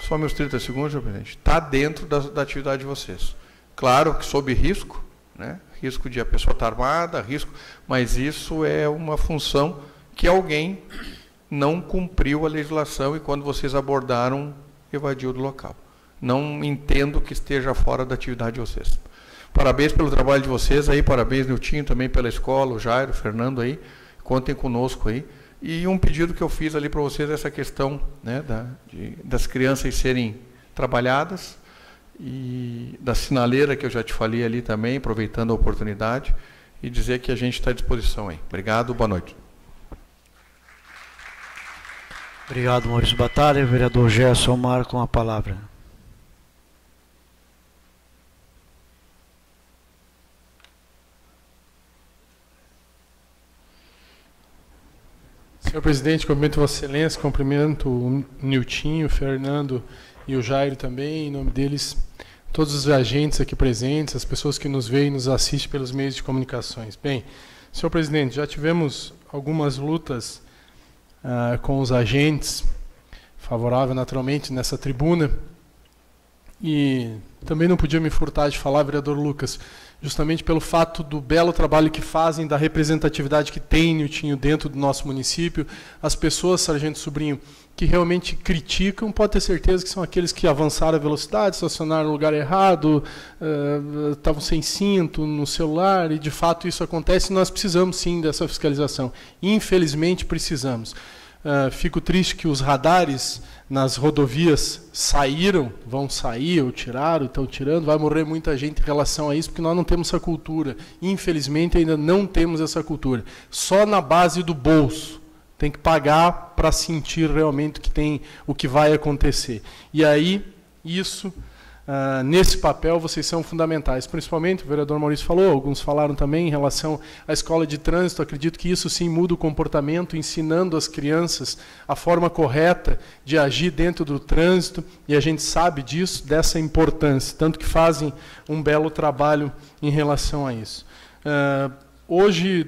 só meus 30 segundos, presidente, está dentro da, da atividade de vocês. Claro que sob risco, né? risco de a pessoa estar armada, risco, mas isso é uma função que alguém não cumpriu a legislação e quando vocês abordaram, evadiu do local. Não entendo que esteja fora da atividade de vocês. Parabéns pelo trabalho de vocês aí, parabéns Niltinho também pela escola, o Jairo, o Fernando aí, contem conosco aí. E um pedido que eu fiz ali para vocês é essa questão né, da, de, das crianças serem trabalhadas, e da sinaleira que eu já te falei ali também, aproveitando a oportunidade, e dizer que a gente está à disposição aí. Obrigado, boa noite. Obrigado, Maurício Batalha. Vereador Gerson Mar com a palavra. Senhor presidente, cumprimento Vossa Excelência, cumprimento o Niltinho, o Fernando e o Jairo também, em nome deles, todos os agentes aqui presentes, as pessoas que nos veem e nos assistem pelos meios de comunicações. Bem, senhor presidente, já tivemos algumas lutas uh, com os agentes, favorável naturalmente nessa tribuna, e também não podia me furtar de falar, vereador Lucas, justamente pelo fato do belo trabalho que fazem, da representatividade que tem Niltinho dentro do nosso município. As pessoas, Sargento Sobrinho, que realmente criticam, pode ter certeza que são aqueles que avançaram a velocidade, estacionaram no lugar errado, uh, estavam sem cinto no celular, e de fato isso acontece nós precisamos sim dessa fiscalização. Infelizmente precisamos. Uh, fico triste que os radares nas rodovias saíram, vão sair ou tiraram, estão tirando, vai morrer muita gente em relação a isso, porque nós não temos essa cultura. Infelizmente, ainda não temos essa cultura. Só na base do bolso. Tem que pagar para sentir realmente que tem o que vai acontecer. E aí, isso Uh, nesse papel vocês são fundamentais, principalmente o vereador Maurício falou, alguns falaram também em relação à escola de trânsito. Acredito que isso sim muda o comportamento, ensinando as crianças a forma correta de agir dentro do trânsito, e a gente sabe disso, dessa importância, tanto que fazem um belo trabalho em relação a isso. Uh, hoje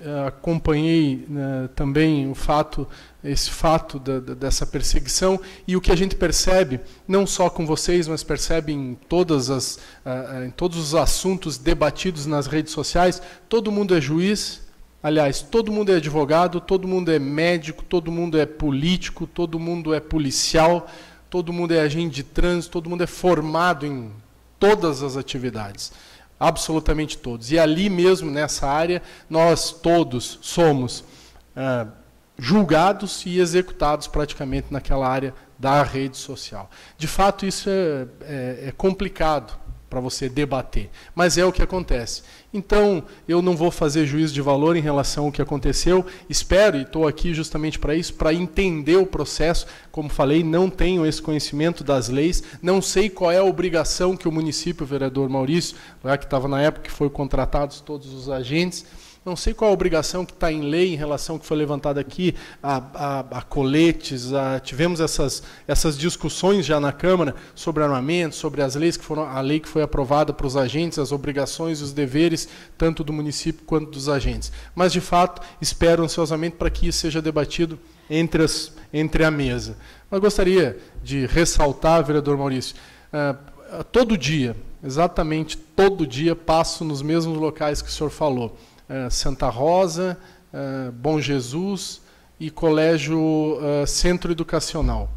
uh, acompanhei também o fato esse fato da, da, dessa perseguição. E o que a gente percebe não só com vocês mas percebe em todas as uh, em todos os assuntos debatidos nas redes sociais todo mundo é juiz aliás todo mundo é advogado todo mundo é médico todo mundo é político todo mundo é policial todo mundo é agente de trânsito todo mundo é formado em todas as atividades absolutamente todos. E ali mesmo nessa área nós todos somos uh, julgados e executados praticamente naquela área da rede social. De fato, isso é, é, é complicado para você debater, mas é o que acontece. Então, eu não vou fazer juízo de valor em relação ao que aconteceu. Espero, e estou aqui justamente para isso, para entender o processo. Como falei, não tenho esse conhecimento das leis, não sei qual é a obrigação que o município, o vereador Maurício, lá que estava na época que foi contratados todos os agentes, não sei qual a obrigação que está em lei em relação ao que foi levantado aqui, a, a, a coletes, a, tivemos essas, essas discussões já na Câmara sobre armamento, sobre as leis que foram, a lei que foi aprovada para os agentes, as obrigações e os deveres, tanto do município quanto dos agentes. Mas, de fato, espero ansiosamente para que isso seja debatido entre, as, entre a mesa. Mas gostaria de ressaltar, vereador Maurício, uh, todo dia, exatamente todo dia, passo nos mesmos locais que o senhor falou. Eh, Santa Rosa, eh, Bom Jesus e colégio uh, centro educacional.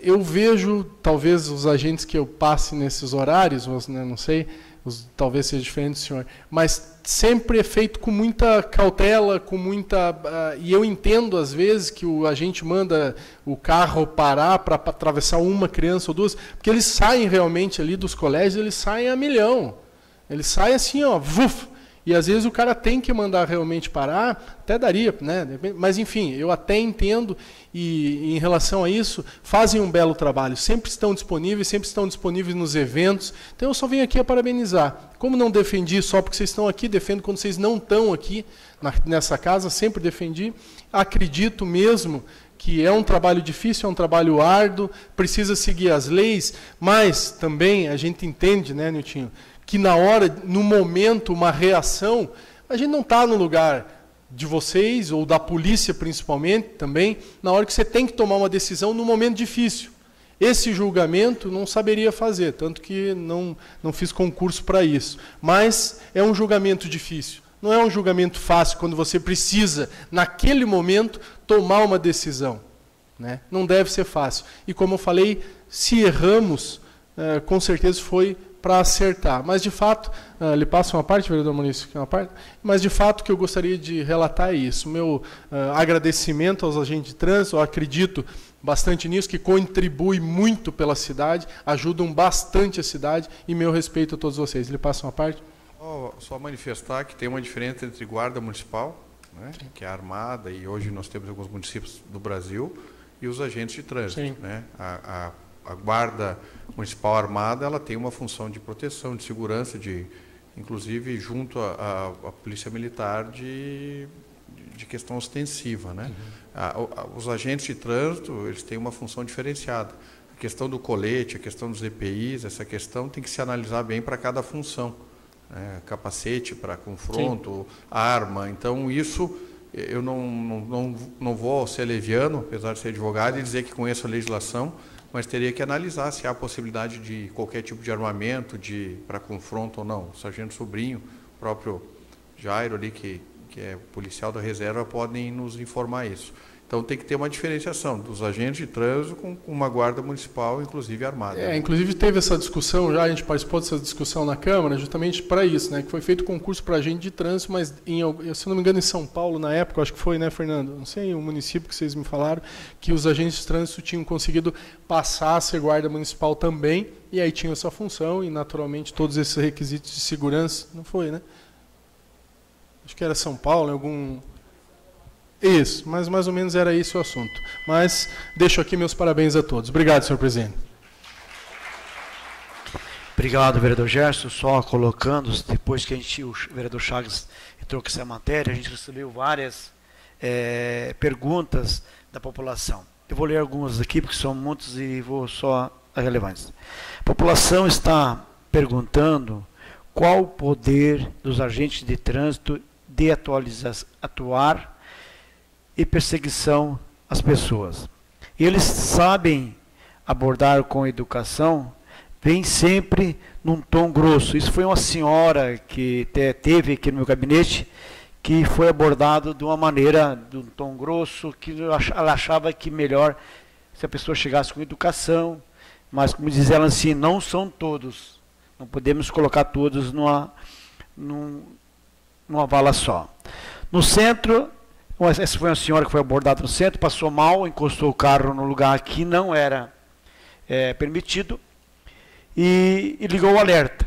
Eu vejo, talvez os agentes que eu passe nesses horários, né, não sei, talvez seja diferente do senhor, mas sempre é feito com muita cautela, com muita. E eu entendo, às vezes, que o agente manda o carro parar para atravessar uma criança ou duas, porque eles saem realmente ali dos colégios, eles saem a milhão. Eles saem assim, ó, vuf, e às vezes o cara tem que mandar realmente parar, até daria, né? Mas enfim, eu até entendo e em relação a isso, fazem um belo trabalho. Sempre estão disponíveis, sempre estão disponíveis nos eventos. Então eu só venho aqui a parabenizar. Como não defendi só porque vocês estão aqui, defendo quando vocês não estão aqui na, nessa casa, sempre defendi. Acredito mesmo que é um trabalho difícil, é um trabalho árduo, precisa seguir as leis, mas também a gente entende, né, Niltinho, que na hora, no momento, uma reação, a gente não está no lugar de vocês, ou da polícia principalmente também, na hora que você tem que tomar uma decisão num momento difícil. Esse julgamento não saberia fazer, tanto que não, não fiz concurso para isso. Mas é um julgamento difícil. Não é um julgamento fácil quando você precisa, naquele momento, tomar uma decisão. Né? Não deve ser fácil. E como eu falei, se erramos, eh, com certeza foi para acertar. Mas, de fato, uh, lhe passo uma parte, vereador é uma parte, mas, de fato, o que eu gostaria de relatar é isso. Meu uh, agradecimento aos agentes de trânsito, eu acredito bastante nisso, que contribui muito pela cidade, ajudam bastante a cidade, e meu respeito a todos vocês. Lhe passo uma parte. Oh, só manifestar que tem uma diferença entre guarda municipal, né, que é armada, e hoje nós temos alguns municípios do Brasil, e os agentes de trânsito. Né? A, a, a guarda municipal armada ela tem uma função de proteção, de segurança, de inclusive junto à polícia militar de, de questão ostensiva, né? Uhum. A, a, os agentes de trânsito eles têm uma função diferenciada. A questão do colete, a questão dos EPIs, essa questão tem que se analisar bem para cada função. Né? Capacete para confronto, Sim. arma. Então isso eu não, não, não, não vou ser leviano, apesar de ser advogado, e dizer que conheço a legislação mas teria que analisar se há possibilidade de qualquer tipo de armamento de para confronto ou não. O sargento Sobrinho, o próprio Jairo ali, que, que é policial da reserva, podem nos informar isso. Então tem que ter uma diferenciação dos agentes de trânsito com uma guarda municipal, inclusive armada. É, inclusive teve essa discussão já, a gente participou dessa discussão na Câmara, justamente para isso, né? Que foi feito concurso para agente de trânsito, mas em, se não me engano em São Paulo na época, acho que foi, né, Fernando? Não sei, o município que vocês me falaram, que os agentes de trânsito tinham conseguido passar a ser guarda municipal também, e aí tinham essa função e naturalmente todos esses requisitos de segurança, não foi, né? Acho que era São Paulo, algum isso, mas mais ou menos era esse o assunto. Mas deixo aqui meus parabéns a todos. Obrigado, senhor presidente. Obrigado, vereador Gerson. Só colocando, depois que a gente, o vereador Chagas entrou com essa matéria, a gente recebeu várias é, perguntas da população. Eu vou ler algumas aqui, porque são muitas e vou só as relevantes. A população está perguntando qual o poder dos agentes de trânsito de atuar e perseguição às pessoas. E eles sabem abordar com educação, vem sempre num tom grosso. Isso foi uma senhora que teve aqui no meu gabinete, que foi abordado de uma maneira, de um tom grosso, que ela achava que melhor se a pessoa chegasse com educação, mas como diz ela assim, não são todos. Não podemos colocar todos numa, numa vala só. No centro, essa foi uma senhora que foi abordada no centro, passou mal, encostou o carro no lugar que não era é, permitido e, e, ligou o alerta.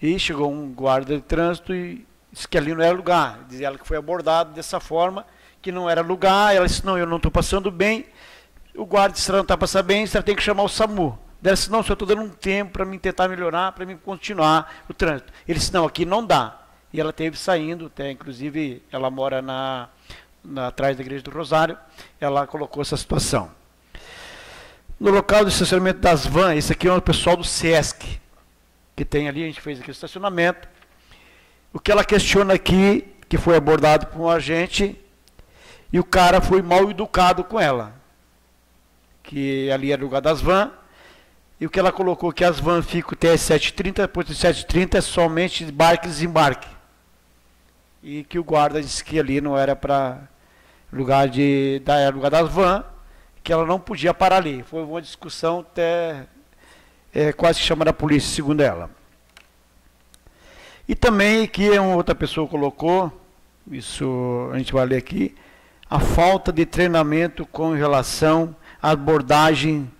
E chegou um guarda de trânsito e disse que ali não era lugar. Diz ela que foi abordada dessa forma, que não era lugar. Ela disse: Não, eu não estou passando bem. O guarda disse: Não está passando bem, você tem que chamar o SAMU. Ela disse: Não, só estou dando um tempo para mim tentar melhorar, para mim continuar o trânsito. Ele disse: Não, aqui não dá. E ela teve saindo, até inclusive ela mora na atrás da igreja do Rosário, ela colocou essa situação. No local do estacionamento das vans, esse aqui é o pessoal do SESC, que tem ali, a gente fez aqui o estacionamento. O que ela questiona aqui, que foi abordado por um agente, e o cara foi mal educado com ela. Que ali era o lugar das vans, e o que ela colocou que as vans ficam até 7h30, depois de 7h30 é somente embarque e desembarque. E que o guarda disse que ali não era para lugar de da lugar das van, que ela não podia parar ali. Foi uma discussão até é, quase chama da polícia, segundo ela. E também que uma outra pessoa colocou, isso a gente vai ler aqui, a falta de treinamento com relação à abordagem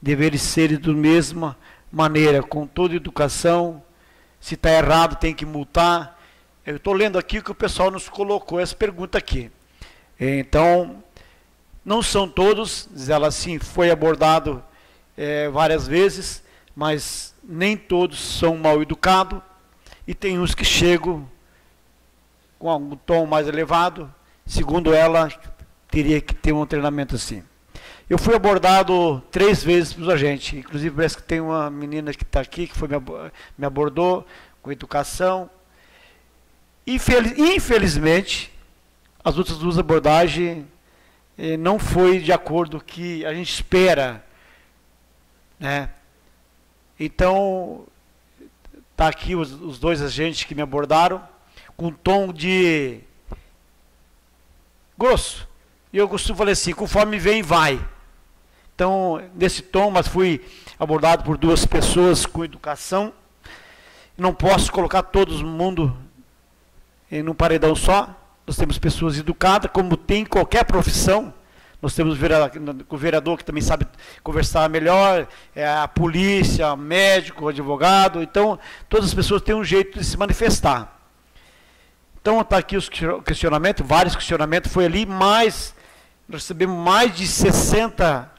deveres ser da mesma maneira, com toda educação. Se está errado, tem que multar. Eu estou lendo aqui o que o pessoal nos colocou, essa pergunta aqui. Então, não são todos, ela assim, foi abordado é, várias vezes, mas nem todos são mal educados e tem uns que chegam com um tom mais elevado, segundo ela, teria que ter um treinamento assim. Eu fui abordado três vezes pelos agentes, inclusive parece que tem uma menina que está aqui, que foi, me abordou com educação. Infelizmente, as outras duas abordagens eh, não foi de acordo com o que a gente espera. Né? Então, Está aqui os, os dois agentes que me abordaram, com tom de grosso. E eu costumo falar assim, conforme vem, vai. Então, nesse tom, mas fui abordado por duas pessoas com educação. Não posso colocar todo mundo em um paredão só. Nós temos pessoas educadas, como tem em qualquer profissão. Nós temos o vereador que também sabe conversar melhor, é a polícia, médico, advogado. Então, todas as pessoas têm um jeito de se manifestar. Então, está aqui os questionamentos, vários questionamentos. Foi ali mais, nós recebemos mais de 60,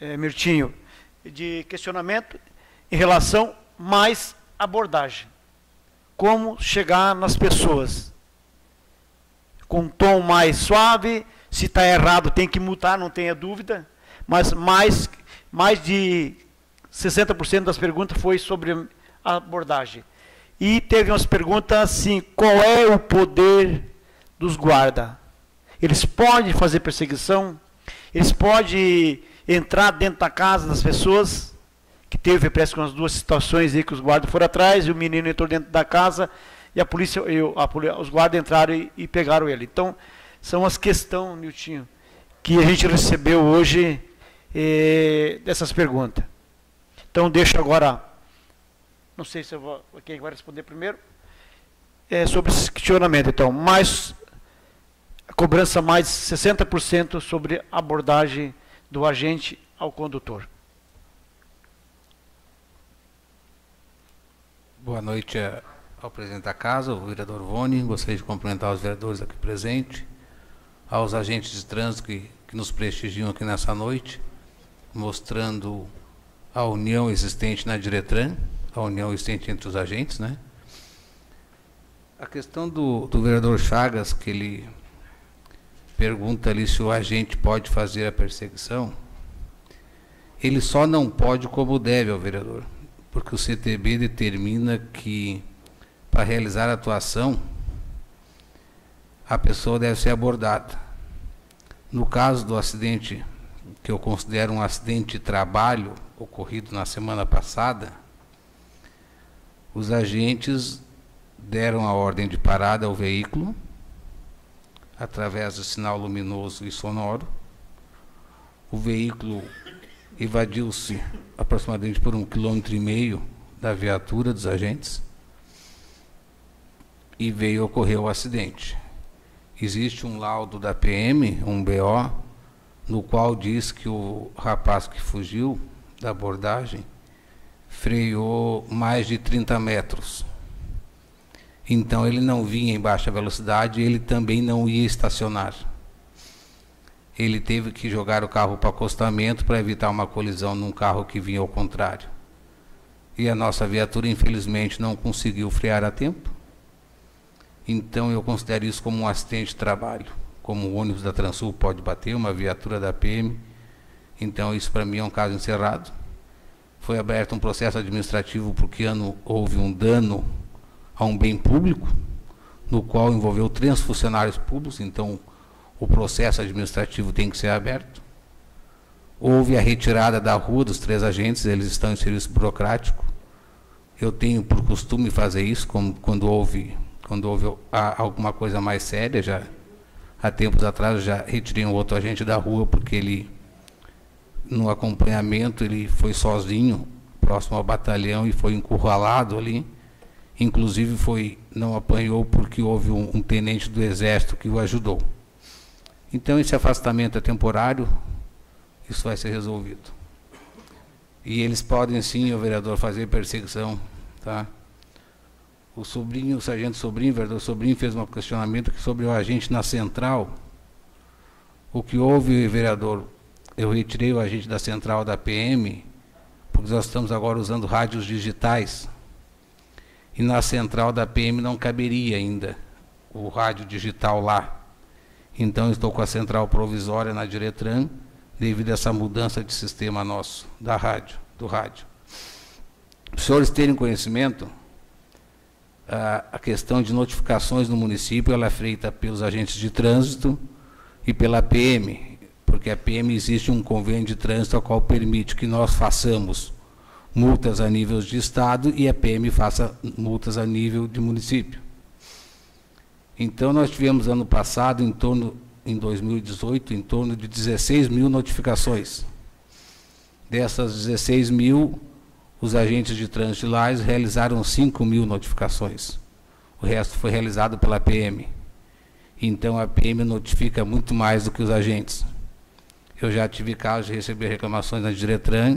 é, Mirtinho, de questionamento em relação mais abordagem. Como chegar nas pessoas. Com um tom mais suave, se está errado, tem que multar, não tenha dúvida. Mas mais, mais de 60% das perguntas foi sobre a abordagem. E teve umas perguntas assim: qual é o poder dos guardas? Eles podem fazer perseguição? Eles podem entrar dentro da casa das pessoas? Que teve, parece que umas duas situações aí que os guardas foram atrás, e o menino entrou dentro da casa, e a polícia, eu, a, os guardas entraram e, e pegaram ele. Então, são as questões, Niltinho, que a gente recebeu hoje eh, dessas perguntas. Então, deixo agora, não sei se vou, quem vai responder primeiro, é sobre esse questionamento. Então, mais, cobrança mais 60% sobre abordagem do agente ao condutor. Boa noite ao presidente da casa, o vereador Vone. Gostaria de cumprimentar os vereadores aqui presentes aos agentes de trânsito que, que nos prestigiam aqui nessa noite, mostrando a união existente na Diretran, a união existente entre os agentes, né? A questão do, do vereador Chagas, que ele pergunta ali se o agente pode fazer a perseguição, ele só não pode como deve ao vereador, porque o CTB determina que para realizar a atuação a pessoa deve ser abordada. No caso do acidente, que eu considero um acidente de trabalho ocorrido na semana passada, os agentes deram a ordem de parada ao veículo através do sinal luminoso e sonoro. O veículo evadiu-se aproximadamente por um quilômetro e meio da viatura dos agentes e veio ocorrer o acidente existe um laudo da PM, um BO, no qual diz que o rapaz que fugiu da abordagem freou mais de 30 metros. Então ele não vinha em baixa velocidade, ele também não ia estacionar. Ele teve que jogar o carro para acostamento para evitar uma colisão num carro que vinha ao contrário. E a nossa viatura, infelizmente, não conseguiu frear a tempo então eu considero isso como um acidente de trabalho. Como o ônibus da Transul pode bater, uma viatura da PM. Então isso para mim é um caso encerrado. Foi aberto um processo administrativo porque ano houve um dano a um bem público, no qual envolveu três funcionários públicos, então o processo administrativo tem que ser aberto. Houve a retirada da rua dos três agentes, eles estão em serviço burocrático. Eu tenho por costume fazer isso, como quando houve quando houve alguma coisa mais séria, já há tempos atrás já retirei um outro agente da rua porque ele no acompanhamento ele foi sozinho próximo ao batalhão e foi encurralado ali. Inclusive foi não apanhou porque houve um, um tenente do exército que o ajudou. Então esse afastamento é temporário isso vai ser resolvido. E eles podem sim o vereador fazer perseguição tá o sobrinho, o sargento Sobrinho, o vereador Sobrinho, fez um questionamento sobre o agente na central. O que houve, vereador, eu retirei o agente da central da PM, porque nós estamos agora usando rádios digitais. E na central da PM não caberia ainda o rádio digital lá. Então estou com a central provisória na Diretran, devido a essa mudança de sistema nosso, da rádio, do rádio. Os senhores terem conhecimento, a, questão de notificações no município ela é feita pelos agentes de trânsito e pela PM, porque a PM existe um convênio de trânsito ao qual permite que nós façamos multas a nível de estado e a PM faça multas a nível de município. Então nós tivemos ano passado em torno em 2018 em torno de 16 mil notificações. Dessas 16 mil, os agentes de trânsito de Lages realizaram 5 mil notificações. O resto foi realizado pela PM. Então a PM notifica muito mais do que os agentes. Eu já tive casos de receber reclamações na Diretran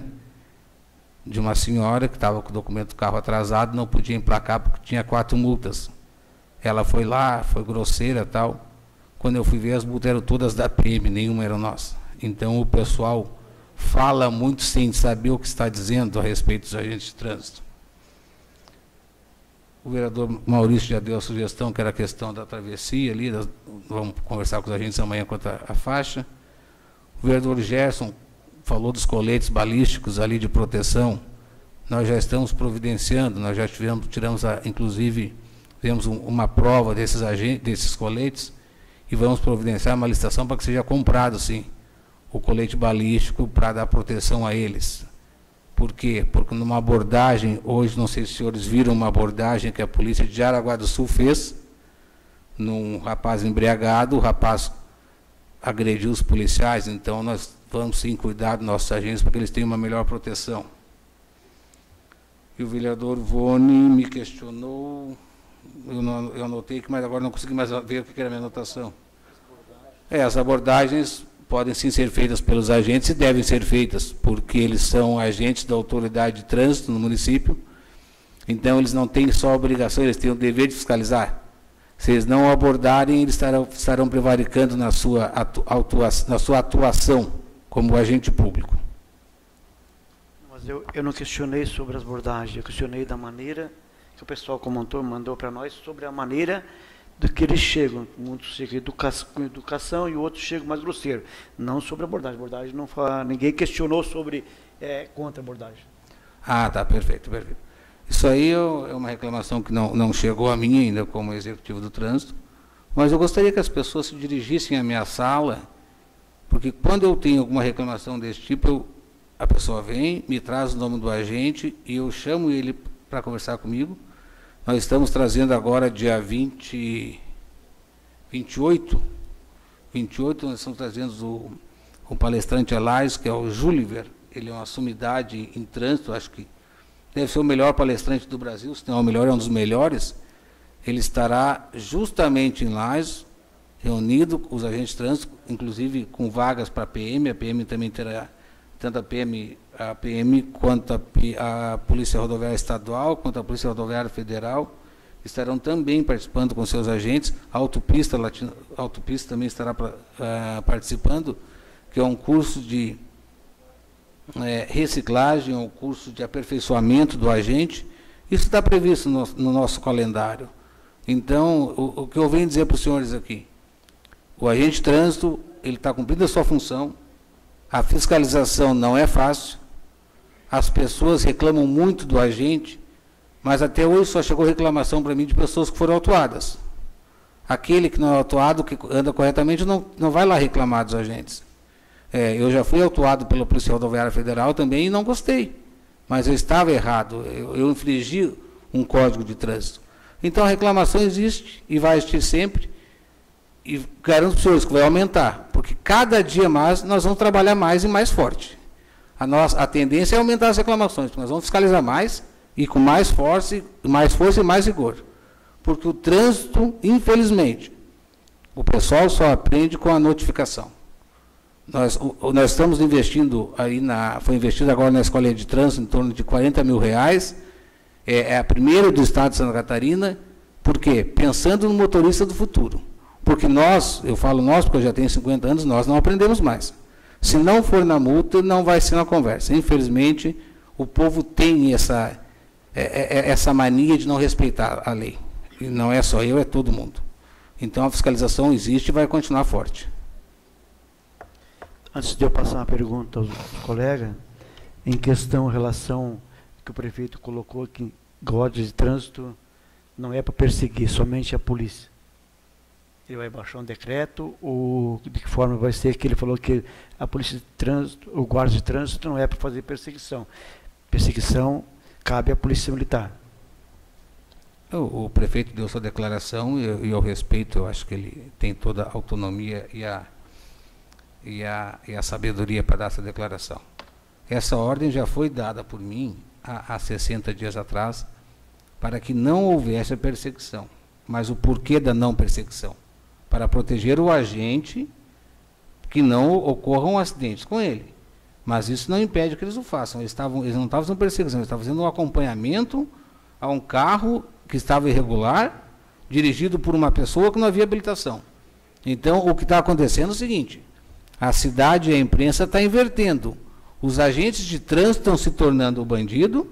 de uma senhora que estava com o documento do carro atrasado, não podia emplacar porque tinha quatro multas. Ela foi lá, foi grosseira tal. Quando eu fui ver, as multas eram todas da PM, nenhuma era nossa. Então o pessoal fala muito sem saber o que está dizendo a respeito dos agentes de trânsito. O vereador Maurício já deu a sugestão que era a questão da travessia ali, das, vamos conversar com os agentes amanhã quanto à faixa. O vereador Gerson falou dos coletes balísticos ali de proteção. Nós já estamos providenciando, nós já tivemos, tiramos, a, inclusive, temos um, uma prova desses, agentes, desses coletes e vamos providenciar uma licitação para que seja comprado, sim o colete balístico para dar proteção a eles. Por quê? Porque numa abordagem, hoje, não sei se os senhores viram uma abordagem que a polícia de Araguá do Sul fez, num rapaz embriagado, o rapaz agrediu os policiais, então nós vamos sim cuidar dos nossos agentes para que eles tenham uma melhor proteção. E o vereador Vone me questionou, eu, não, eu anotei mas agora não consegui mais ver o que era a minha anotação. É, as abordagens podem sim ser feitas pelos agentes e devem ser feitas, porque eles são agentes da autoridade de trânsito no município. Então, eles não têm só obrigação, eles têm o dever de fiscalizar. Se eles não abordarem, eles estarão, estarão prevaricando na sua, atua, na sua atuação como agente público. Mas eu, eu não questionei sobre as abordagens, eu questionei da maneira que o pessoal comentou, mandou para nós, sobre a maneira do que eles chegam. Chegam educação, com educação e outros chegam mais grosseiro. Não sobre abordagem. Abordagem não fala, ninguém questionou sobre é, contra abordagem. Ah, tá, perfeito, perfeito. Isso aí é uma reclamação que não, não chegou a mim ainda como executivo do trânsito, mas eu gostaria que as pessoas se dirigissem à minha sala, porque quando eu tenho alguma reclamação desse tipo, eu, a pessoa vem, me traz o nome do agente e eu chamo ele para conversar comigo, nós estamos trazendo agora, dia 20, 28, 28, nós estamos trazendo o, o palestrante Elais, que é o Juliver, ele é uma sumidade em trânsito, acho que deve ser o melhor palestrante do Brasil, se não é o melhor, é um dos melhores. Ele estará justamente em Lais, reunido com os agentes de trânsito, inclusive com vagas para PM, a PM também terá, tanto a PM a PM quanto a, a Polícia Rodoviária Estadual, quanto a Polícia Rodoviária Federal, estarão também participando com seus agentes. A Autopista, Latino, a Autopista também estará uh, participando, que é um curso de é, reciclagem, um curso de aperfeiçoamento do agente. Isso está previsto no, no nosso calendário. Então, o, o, que eu venho dizer para os senhores aqui, o agente de trânsito, ele está cumprindo a sua função, a fiscalização não é fácil, as pessoas reclamam muito do agente, mas até hoje só chegou reclamação para mim de pessoas que foram autuadas. Aquele que não é autuado, que anda corretamente, não, não vai lá reclamar dos agentes. É, eu já fui autuado pela Polícia Rodoviária Federal também e não gostei. Mas eu estava errado, eu, eu infringi um código de trânsito. Então a reclamação existe e vai existir sempre. e garanto para os senhores que vai aumentar, porque cada dia mais nós vamos trabalhar mais e mais forte. A, nossa, a tendência é aumentar as reclamações, porque nós vamos fiscalizar mais e com mais força, mais força e mais rigor. Porque o trânsito, infelizmente, o pessoal só aprende com a notificação. Nós, o, nós estamos investindo aí na. Foi investido agora na escola de trânsito em torno de 40 mil reais. É, é a primeira do estado de Santa Catarina. Por quê? Pensando no motorista do futuro. Porque nós, eu falo nós, porque eu já tenho 50 anos, nós não aprendemos mais. Se não for na multa, não vai ser na conversa. Infelizmente, o povo tem essa, é, é, é, essa mania de não respeitar a lei. E não é só eu, é todo mundo. Então a fiscalização existe e vai continuar forte. Antes de eu passar uma pergunta aos colegas, em questão relação que o prefeito colocou que guardas de trânsito não é para perseguir somente a polícia ele vai baixar um decreto, ou de que forma vai ser que ele falou que a polícia de trânsito, o guarda de trânsito não é para fazer perseguição. Perseguição cabe à polícia militar. O, o prefeito deu sua declaração e, ao respeito, eu acho que ele tem toda a autonomia e a, e a, e a sabedoria para dar essa declaração. Essa ordem já foi dada por mim há, há 60 dias atrás para que não houvesse perseguição. Mas o porquê da não perseguição? Para proteger o agente que não ocorram acidentes com ele. Mas isso não impede que eles o façam. Eles, estavam, eles não estavam fazendo perseguição, eles estavam fazendo um acompanhamento a um carro que estava irregular, dirigido por uma pessoa que não havia habilitação. Então, o que está acontecendo é o seguinte: a cidade e a imprensa está invertendo. Os agentes de trânsito estão se tornando o bandido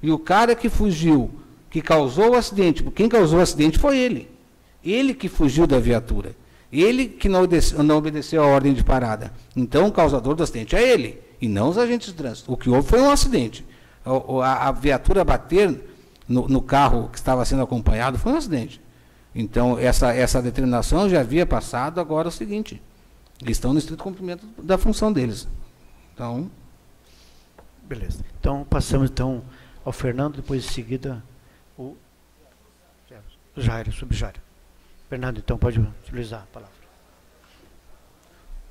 e o cara que fugiu, que causou o acidente, quem causou o acidente foi ele. Ele que fugiu da viatura. Ele que não obedeceu, não obedeceu a ordem de parada. Então, o causador do acidente é ele, e não os agentes de trânsito. O que houve foi um acidente. A, a, a viatura bater no, no, carro que estava sendo acompanhado foi um acidente. Então, essa, essa determinação já havia passado, agora é o seguinte. Eles estão no estrito cumprimento da função deles. Então. Beleza. Então, passamos então ao Fernando, depois em seguida o Jairo, subjairo. Fernando, então pode utilizar a palavra.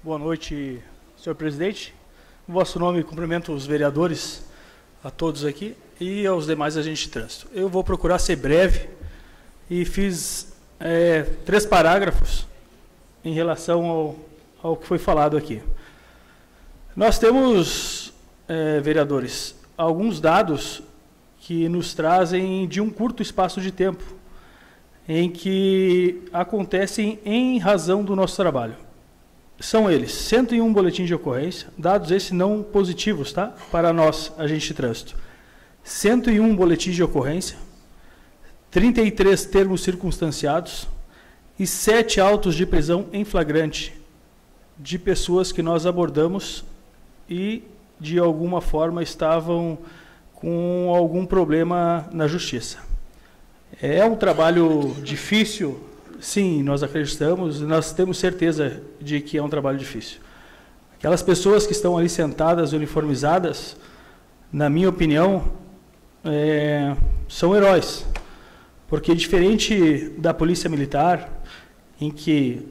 Boa noite, senhor presidente. Em vosso nome, cumprimento os vereadores, a todos aqui e aos demais agentes de trânsito. Eu vou procurar ser breve e fiz é, três parágrafos em relação ao, ao que foi falado aqui. Nós temos, é, vereadores, alguns dados que nos trazem de um curto espaço de tempo em que acontecem em razão do nosso trabalho. São eles 101 boletins de ocorrência, dados esses não positivos, tá? Para nós, agente de trânsito. 101 boletins de ocorrência, 33 termos circunstanciados e 7 autos de prisão em flagrante de pessoas que nós abordamos e de alguma forma estavam com algum problema na justiça. É um trabalho difícil, sim, nós acreditamos, nós temos certeza de que é um trabalho difícil. Aquelas pessoas que estão ali sentadas, uniformizadas, na minha opinião, é, são heróis. Porque diferente da polícia militar, em que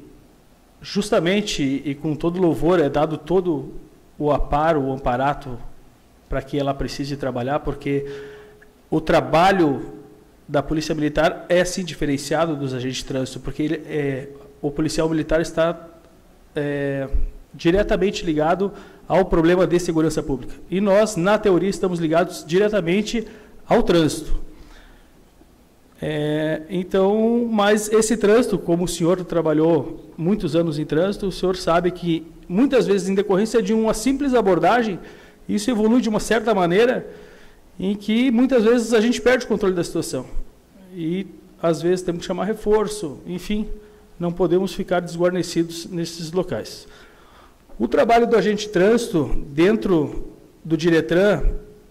justamente e com todo louvor é dado todo o aparo, o amparato para que ela precise trabalhar, porque o trabalho da Polícia Militar é sim diferenciado dos agentes de trânsito, porque ele, é, o policial militar está é, diretamente ligado ao problema de segurança pública. E nós, na teoria, estamos ligados diretamente ao trânsito. É, então, mas esse trânsito, como o senhor trabalhou muitos anos em trânsito, o senhor sabe que muitas vezes, em decorrência de uma simples abordagem, isso evolui de uma certa maneira em que muitas vezes a gente perde o controle da situação. E às vezes temos que chamar reforço, enfim, não podemos ficar desguarnecidos nesses locais. O trabalho do agente de trânsito dentro do Diretran,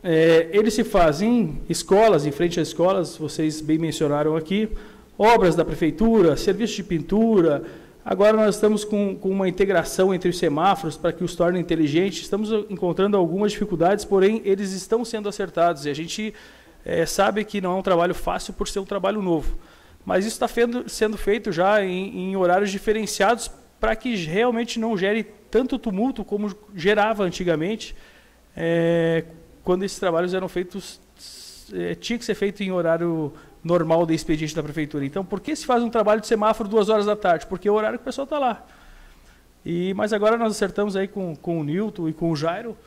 é, ele se faz em escolas, em frente às escolas, vocês bem mencionaram aqui, obras da prefeitura, serviço de pintura, Agora nós estamos com, com, uma integração entre os semáforos para que os tornem inteligentes. Estamos encontrando algumas dificuldades, porém eles estão sendo acertados. E a gente é, sabe que não é um trabalho fácil por ser um trabalho novo. Mas isso está sendo feito já em, em horários diferenciados para que realmente não gere tanto tumulto como gerava antigamente, é, quando esses trabalhos eram feitos, é, tinha que ser feito em horário normal de expediente da prefeitura. Então, por que se faz um trabalho de semáforo duas horas da tarde? Porque é o horário que o pessoal está lá. E, mas agora nós acertamos aí com, com o Nilton e com o Jairo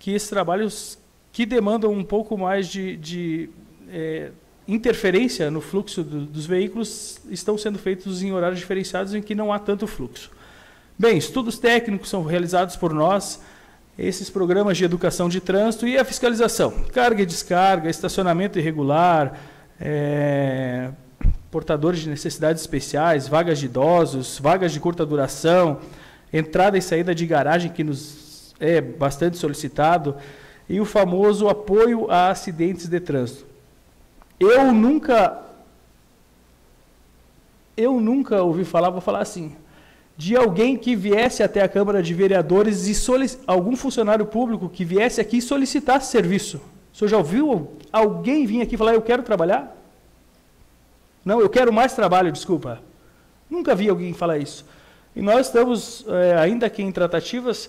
que esses trabalhos que demandam um pouco mais de, de é, interferência no fluxo do, dos veículos estão sendo feitos em horários diferenciados em que não há tanto fluxo. Bem, estudos técnicos são realizados por nós, esses programas de educação de trânsito e a fiscalização, carga e descarga, estacionamento irregular, é, portadores de necessidades especiais, vagas de idosos, vagas de curta duração, entrada e saída de garagem que nos é bastante solicitado e o famoso apoio a acidentes de trânsito. Eu nunca eu nunca ouvi falar, vou falar assim, de alguém que viesse até a Câmara de Vereadores e algum funcionário público que viesse aqui solicitasse serviço. O senhor já ouviu alguém vir aqui falar, eu quero trabalhar? Não, eu quero mais trabalho, desculpa. Nunca vi alguém falar isso. E nós estamos, é, ainda aqui em tratativas,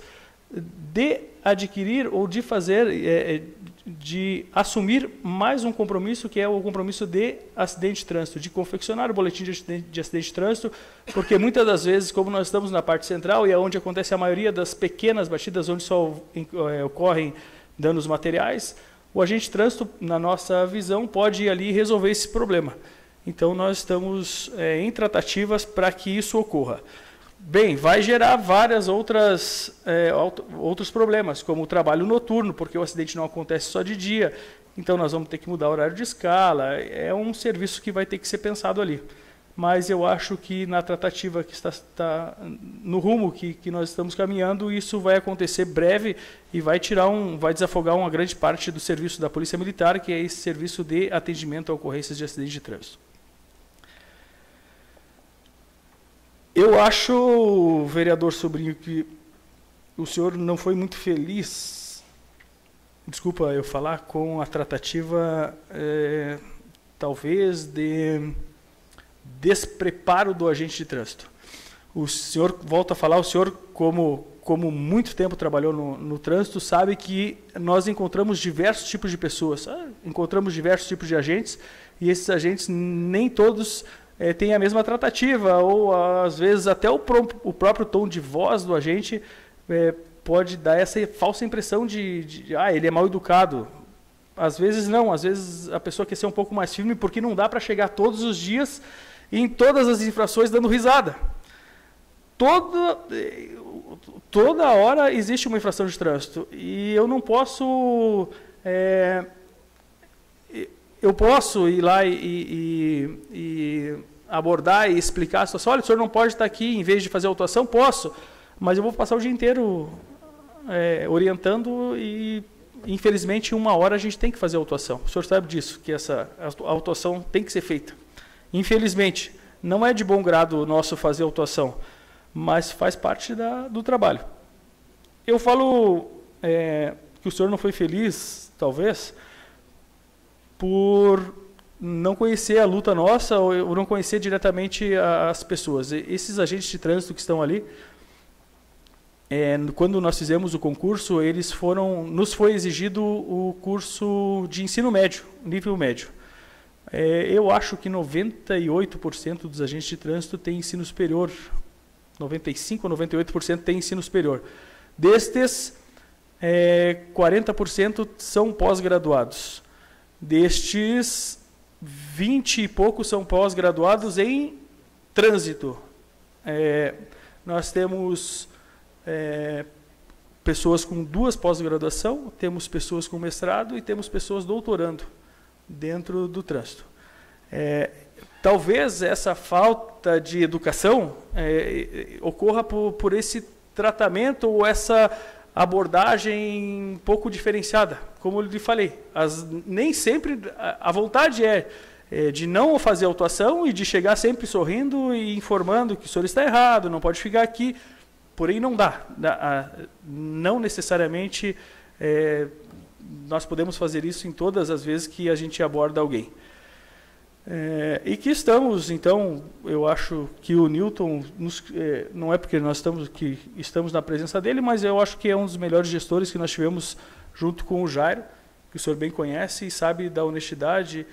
de adquirir ou de fazer, é, de assumir mais um compromisso, que é o compromisso de acidente de trânsito, de confeccionar o boletim de acidente, de acidente de trânsito, porque muitas das vezes, como nós estamos na parte central e é onde acontece a maioria das pequenas batidas, onde só ocorrem danos materiais, o agente de trânsito, na nossa visão, pode ir ali resolver esse problema. Então, nós estamos é, em tratativas para que isso ocorra. Bem, vai gerar várias outras é, outros problemas, como o trabalho noturno, porque o acidente não acontece só de dia. Então nós vamos ter que mudar o horário de escala. É um serviço que vai ter que ser pensado ali. Mas eu acho que na tratativa que está, está no rumo que, que nós estamos caminhando, isso vai acontecer breve e vai tirar um, vai desafogar uma grande parte do serviço da Polícia Militar, que é esse serviço de atendimento a ocorrências de acidentes de trânsito. Eu acho, vereador Sobrinho, que o senhor não foi muito feliz, desculpa eu falar, com a tratativa, é, talvez, de despreparo do agente de trânsito. O senhor, volta a falar, o senhor, como, como muito tempo trabalhou no, no trânsito, sabe que nós encontramos diversos tipos de pessoas, ah, encontramos diversos tipos de agentes, e esses agentes nem todos é, tem a mesma tratativa, ou às vezes até o, pró o próprio tom de voz do agente é, pode dar essa falsa impressão de, de, ah, ele é mal educado. Às vezes não, às vezes a pessoa quer ser um pouco mais firme porque não dá para chegar todos os dias em todas as infrações dando risada. Toda, toda hora existe uma infração de trânsito e eu não posso é, eu posso ir lá e, e, e, abordar e explicar a situação. Olha, o senhor não pode estar aqui em vez de fazer autuação? Posso, mas eu vou passar o dia inteiro é, orientando e, infelizmente, uma hora a gente tem que fazer a autuação. O senhor sabe disso, que essa a autuação tem que ser feita. Infelizmente, não é de bom grado nosso fazer autuação, mas faz parte da, do trabalho. Eu falo é, que o senhor não foi feliz, talvez, por não conhecer a luta nossa ou não conhecer diretamente as pessoas. Esses agentes de trânsito que estão ali, é, quando nós fizemos o concurso, eles foram, nos foi exigido o curso de ensino médio, nível médio. É, eu acho que 98% dos agentes de trânsito têm ensino superior. 95 ou 98% têm ensino superior. Destes, é, 40% são pós-graduados. Destes, 20 e poucos são pós-graduados em trânsito. É, nós temos é, pessoas com duas pós-graduação, temos pessoas com mestrado e temos pessoas doutorando dentro do trânsito. É, talvez essa falta de educação é, ocorra por, por esse tratamento ou essa abordagem um pouco diferenciada, como eu lhe falei. As, nem sempre a, a vontade é, é, de não fazer autuação e de chegar sempre sorrindo e informando que o senhor está errado, não pode ficar aqui. Porém, não dá. Não necessariamente é, nós podemos fazer isso em todas as vezes que a gente aborda alguém. É, e que estamos, então, eu acho que o Newton, nos, é, não é porque nós estamos, que estamos na presença dele, mas eu acho que é um dos melhores gestores que nós tivemos junto com o Jairo, que o senhor bem conhece e sabe da honestidade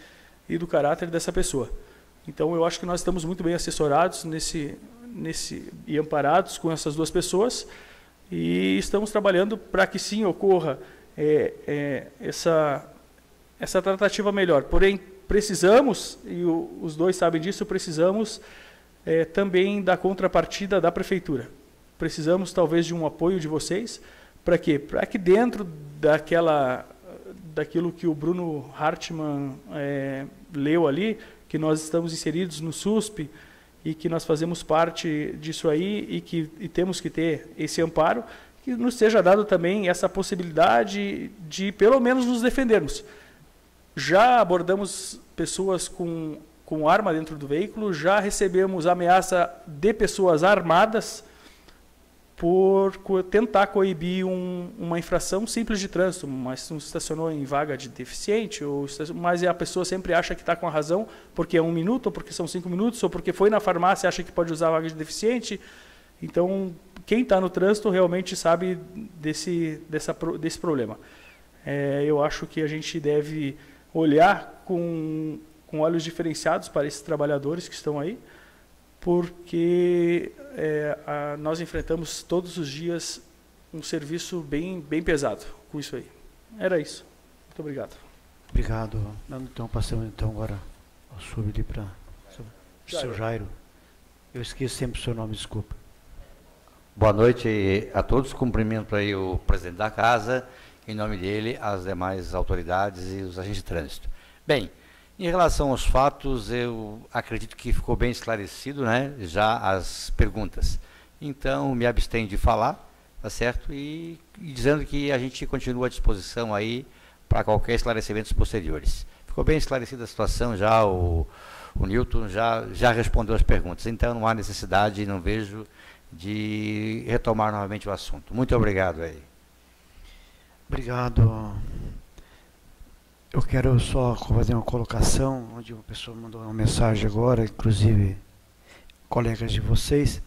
e do caráter dessa pessoa. Então, eu acho que nós estamos muito bem assessorados nesse, nesse, e amparados com essas duas pessoas e estamos trabalhando para que sim ocorra é, é, essa, essa tratativa melhor. Porém, precisamos, e o, os dois sabem disso, precisamos é, também da contrapartida da prefeitura. Precisamos talvez de um apoio de vocês, para quê? Para que dentro daquela, daquilo que o Bruno Hartmann é, leu ali, que nós estamos inseridos no SUSP e que nós fazemos parte disso aí e que e temos que ter esse amparo, que nos seja dado também essa possibilidade de pelo menos nos defendermos. Já abordamos pessoas com, com arma dentro do veículo, já recebemos ameaça de pessoas armadas por tentar coibir um, uma infração simples de trânsito, mas não estacionou em vaga de deficiente, ou, mas a pessoa sempre acha que está com a razão, porque é um minuto, ou porque são cinco minutos, ou porque foi na farmácia e acha que pode usar a vaga de deficiente. Então, quem está no trânsito realmente sabe desse, dessa, desse problema. É, eu acho que a gente deve olhar com, com olhos diferenciados para esses trabalhadores que estão aí, porque é, a, nós enfrentamos todos os dias um serviço bem, bem pesado com isso aí. Era isso. Muito obrigado. Obrigado. Então, passamos então agora ao subir para o seu Jairo. Eu esqueço sempre o seu nome, desculpa. Boa noite a todos. Cumprimento aí o presidente da casa, em nome dele, as demais autoridades e os agentes de trânsito. Bem, em relação aos fatos, eu acredito que ficou bem esclarecido, né, já as perguntas. Então, me abstenho de falar, tá certo? E, e dizendo que a gente continua à disposição aí para qualquer esclarecimentos posteriores. Ficou bem esclarecida a situação já, o, o Newton já, já respondeu as perguntas, então não há necessidade, não vejo, de retomar novamente o assunto. Muito obrigado aí. Obrigado. Eu quero só fazer uma colocação, onde uma pessoa mandou uma mensagem agora, inclusive colegas de vocês.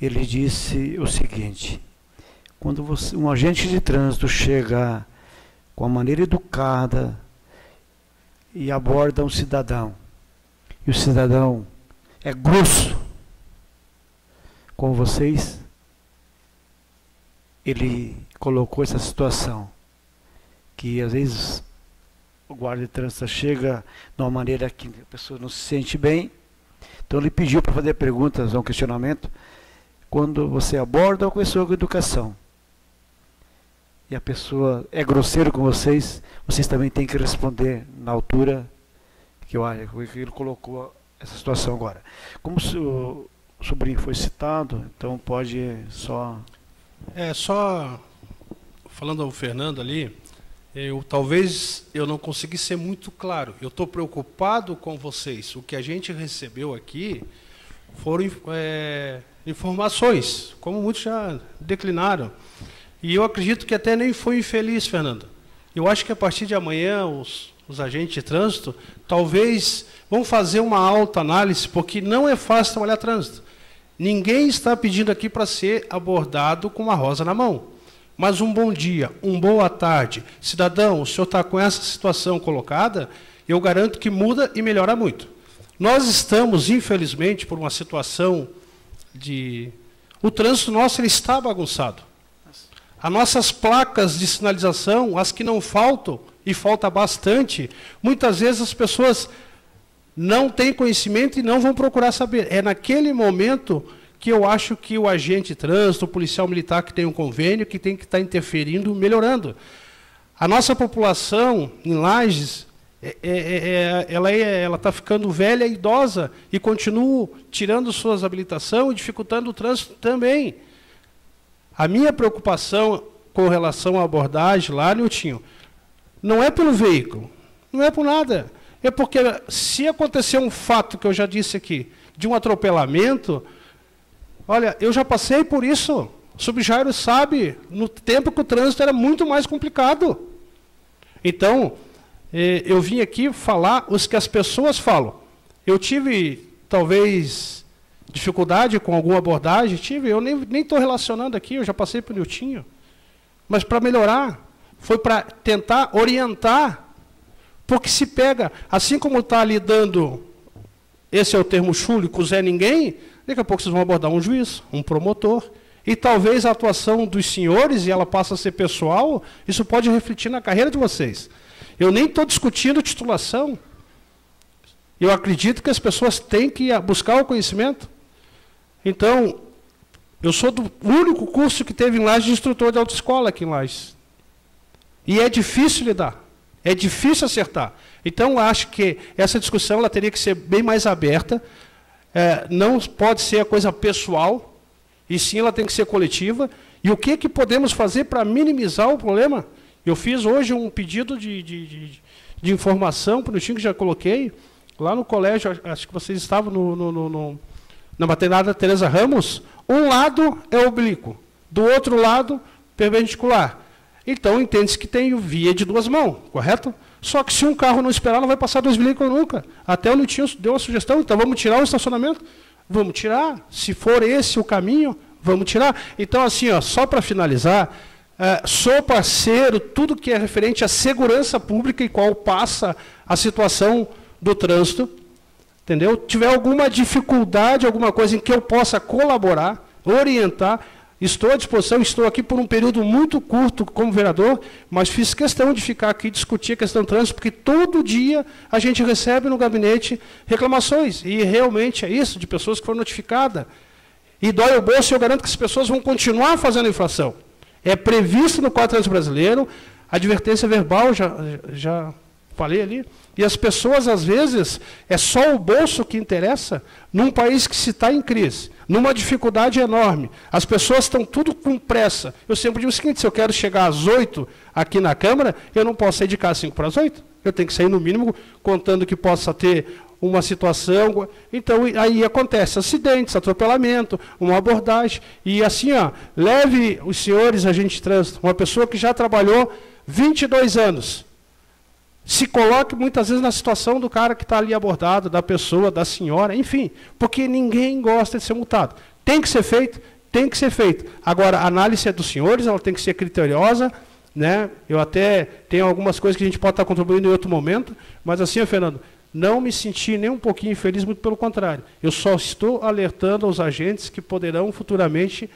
Ele disse o seguinte: quando você, um agente de trânsito chega com a maneira educada e aborda um cidadão, e o cidadão é grosso com vocês, ele colocou essa situação que às vezes o guarda de trânsito chega de uma maneira que a pessoa não se sente bem. Então ele pediu para fazer perguntas, um questionamento, quando você aborda a pessoa com educação e a pessoa é grosseiro com vocês, vocês também têm que responder na altura que eu acho que ele colocou essa situação agora. Como o sobrinho foi citado, então pode só. É, só falando ao Fernando ali, eu talvez eu não consegui ser muito claro. Eu estou preocupado com vocês. O que a gente recebeu aqui foram é, informações, como muitos já declinaram. E eu acredito que até nem foi infeliz, Fernando. Eu acho que a partir de amanhã os, os agentes de trânsito talvez vão fazer uma alta análise, porque não é fácil trabalhar trânsito. Ninguém está pedindo aqui para ser abordado com uma rosa na mão. Mas um bom dia, uma boa tarde. Cidadão, o senhor está com essa situação colocada, eu garanto que muda e melhora muito. Nós estamos, infelizmente, por uma situação de. O trânsito nosso ele está bagunçado. As nossas placas de sinalização, as que não faltam, e falta bastante, muitas vezes as pessoas não têm conhecimento e não vão procurar saber. É naquele momento que eu acho que o agente de trânsito, o policial militar que tem um convênio, que tem que estar interferindo, melhorando. A nossa população em Lages, é, é, é, ela é, está ficando velha e idosa e continua tirando suas habilitações e dificultando o trânsito também. A minha preocupação com relação à abordagem lá, Niltinho, não é pelo veículo, não é por nada. É porque se acontecer um fato que eu já disse aqui, de um atropelamento, Olha, eu já passei por isso. Subjairo sabe, no tempo que o trânsito era muito mais complicado. Então, eh, eu vim aqui falar os que as pessoas falam. Eu tive, talvez, dificuldade com alguma abordagem, tive, eu nem estou relacionando aqui, eu já passei o Niltinho. Mas para melhorar, foi para tentar orientar, porque se pega, assim como está ali dando, esse é o termo chúlico, Zé Ninguém, daqui a pouco vocês vão abordar um juiz, um promotor, e talvez a atuação dos senhores, e ela passa a ser pessoal, isso pode refletir na carreira de vocês. Eu nem estou discutindo titulação. Eu acredito que as pessoas têm que buscar o conhecimento. Então, eu sou do único curso que teve em Lages de instrutor de autoescola aqui em Lages. E é difícil lidar. É difícil acertar. Então, acho que essa discussão ela teria que ser bem mais aberta. É, não pode ser a coisa pessoal, e sim ela tem que ser coletiva. E o que, que podemos fazer para minimizar o problema? Eu fiz hoje um pedido de, de, de, de informação para o time que já coloquei. Lá no colégio, acho que vocês estavam no, no, no, no na maternidade Teresa Ramos. Um lado é oblíquo, do outro lado, perpendicular. Então, entende-se que tem via de duas mãos, correto? Só que se um carro não esperar, não vai passar dois veículos nunca. Até o Nitinho deu uma sugestão, então vamos tirar o estacionamento? Vamos tirar. Se for esse o caminho, vamos tirar. Então, assim, ó, só para finalizar, é, sou parceiro, tudo que é referente à segurança pública e qual passa a situação do trânsito, entendeu? Tiver alguma dificuldade, alguma coisa em que eu possa colaborar, orientar, Estou à disposição, estou aqui por um período muito curto como vereador, mas fiz questão de ficar aqui discutir a questão do trânsito, porque todo dia a gente recebe no gabinete reclamações. E realmente é isso, de pessoas que foram notificadas. E dói o bolso e eu garanto que as pessoas vão continuar fazendo infração. É previsto no Código Brasileiro, advertência verbal, já, já falei ali, e as pessoas, às vezes, é só o bolso que interessa num país que se está em crise, numa dificuldade enorme. As pessoas estão tudo com pressa. Eu sempre digo o seguinte: se eu quero chegar às oito aqui na Câmara, eu não posso sair de casa cinco para as oito. Eu tenho que sair, no mínimo, contando que possa ter uma situação. Então, aí acontece acidentes, atropelamento, uma abordagem. E assim, ó, leve os senhores agentes de trânsito, uma pessoa que já trabalhou 22 anos se coloque muitas vezes na situação do cara que está ali abordado, da pessoa, da senhora, enfim, porque ninguém gosta de ser multado. Tem que ser feito, tem que ser feito. Agora, a análise é dos senhores, ela tem que ser criteriosa, né? Eu até tenho algumas coisas que a gente pode estar contribuindo em outro momento, mas assim, Fernando, não me senti nem um pouquinho infeliz, muito pelo contrário. Eu só estou alertando aos agentes que poderão futuramente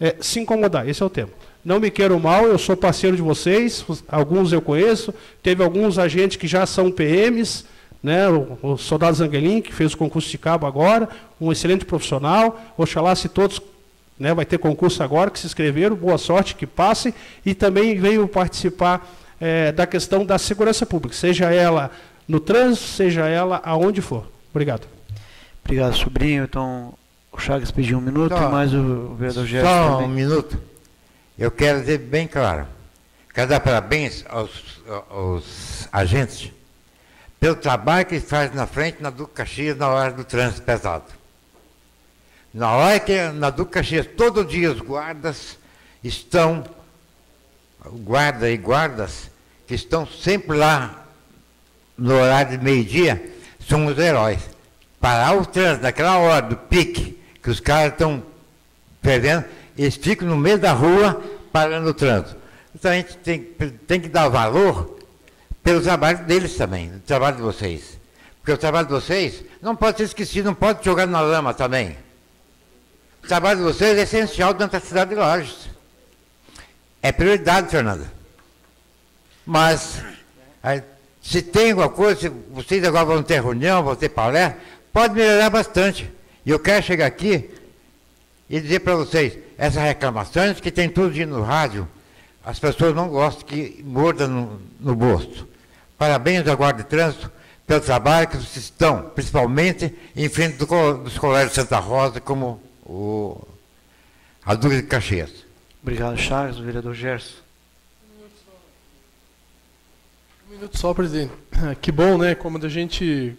é, se incomodar. Esse é o tema. Não me quero mal, eu sou parceiro de vocês, alguns eu conheço, teve alguns agentes que já são PMs, né, o, o soldado Zanguelin, que fez o concurso de cabo agora, um excelente profissional, oxalá se todos, né, vai ter concurso agora, que se inscreveram, boa sorte, que passem, e também veio participar é, da questão da segurança pública, seja ela no trânsito, seja ela aonde for. Obrigado. Obrigado, sobrinho. Então, o Chagas pediu um minuto, só, mais o vereador Gerson Só também. um minuto. Eu quero dizer bem claro, quero dar parabéns aos, aos agentes pelo trabalho que eles fazem na frente na Duca Caxias na hora do trânsito pesado. Na hora que na Duca Caxias, todo dia os guardas estão, guarda e guardas, que estão sempre lá no horário de meio-dia, são os heróis. Parar o trânsito naquela hora do pique, que os caras estão perdendo, eles ficam no meio da rua parando o trânsito. Então a gente tem, tem que dar valor pelo trabalho deles também, o trabalho de vocês. Porque o trabalho de vocês não pode ser esquecido, não pode jogar na lama também. O trabalho de vocês é essencial dentro da cidade de Lages. É prioridade, Fernanda. Mas, se tem alguma coisa, se vocês agora vão ter reunião, vão ter palestra, pode melhorar bastante. E eu quero chegar aqui e dizer para vocês, essas reclamações que tem tudo de no rádio, as pessoas não gostam que morda no, no bolso. Parabéns ao Guarda de Trânsito pelo trabalho que vocês estão, principalmente em frente do, dos colégios Santa Rosa, como o, a Duque de Caxias. Obrigado, Charles, o vereador Gerson. Um minuto só, presidente. Que bom, né? Como a gente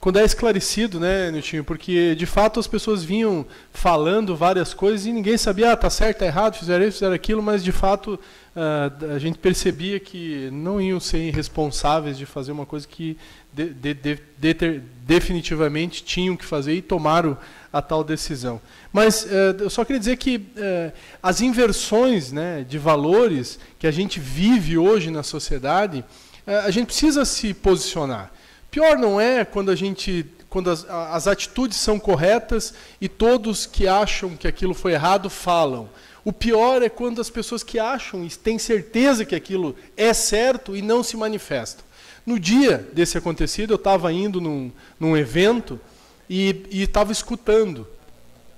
quando é esclarecido, né, Niltinho? Porque de fato as pessoas vinham falando várias coisas e ninguém sabia, ah, tá certo, tá errado, fizeram isso, fizeram aquilo, mas de fato uh, a gente percebia que não iam ser responsáveis de fazer uma coisa que de, de, de, definitivamente tinham que fazer e tomaram a tal decisão. Mas uh, eu só queria dizer que uh, as inversões né, de valores que a gente vive hoje na sociedade, a gente precisa se posicionar. Pior não é quando a gente quando as, as, atitudes são corretas e todos que acham que aquilo foi errado falam. O pior é quando as pessoas que acham e têm certeza que aquilo é certo e não se manifestam. No dia desse acontecido, eu estava indo num, num evento e estava escutando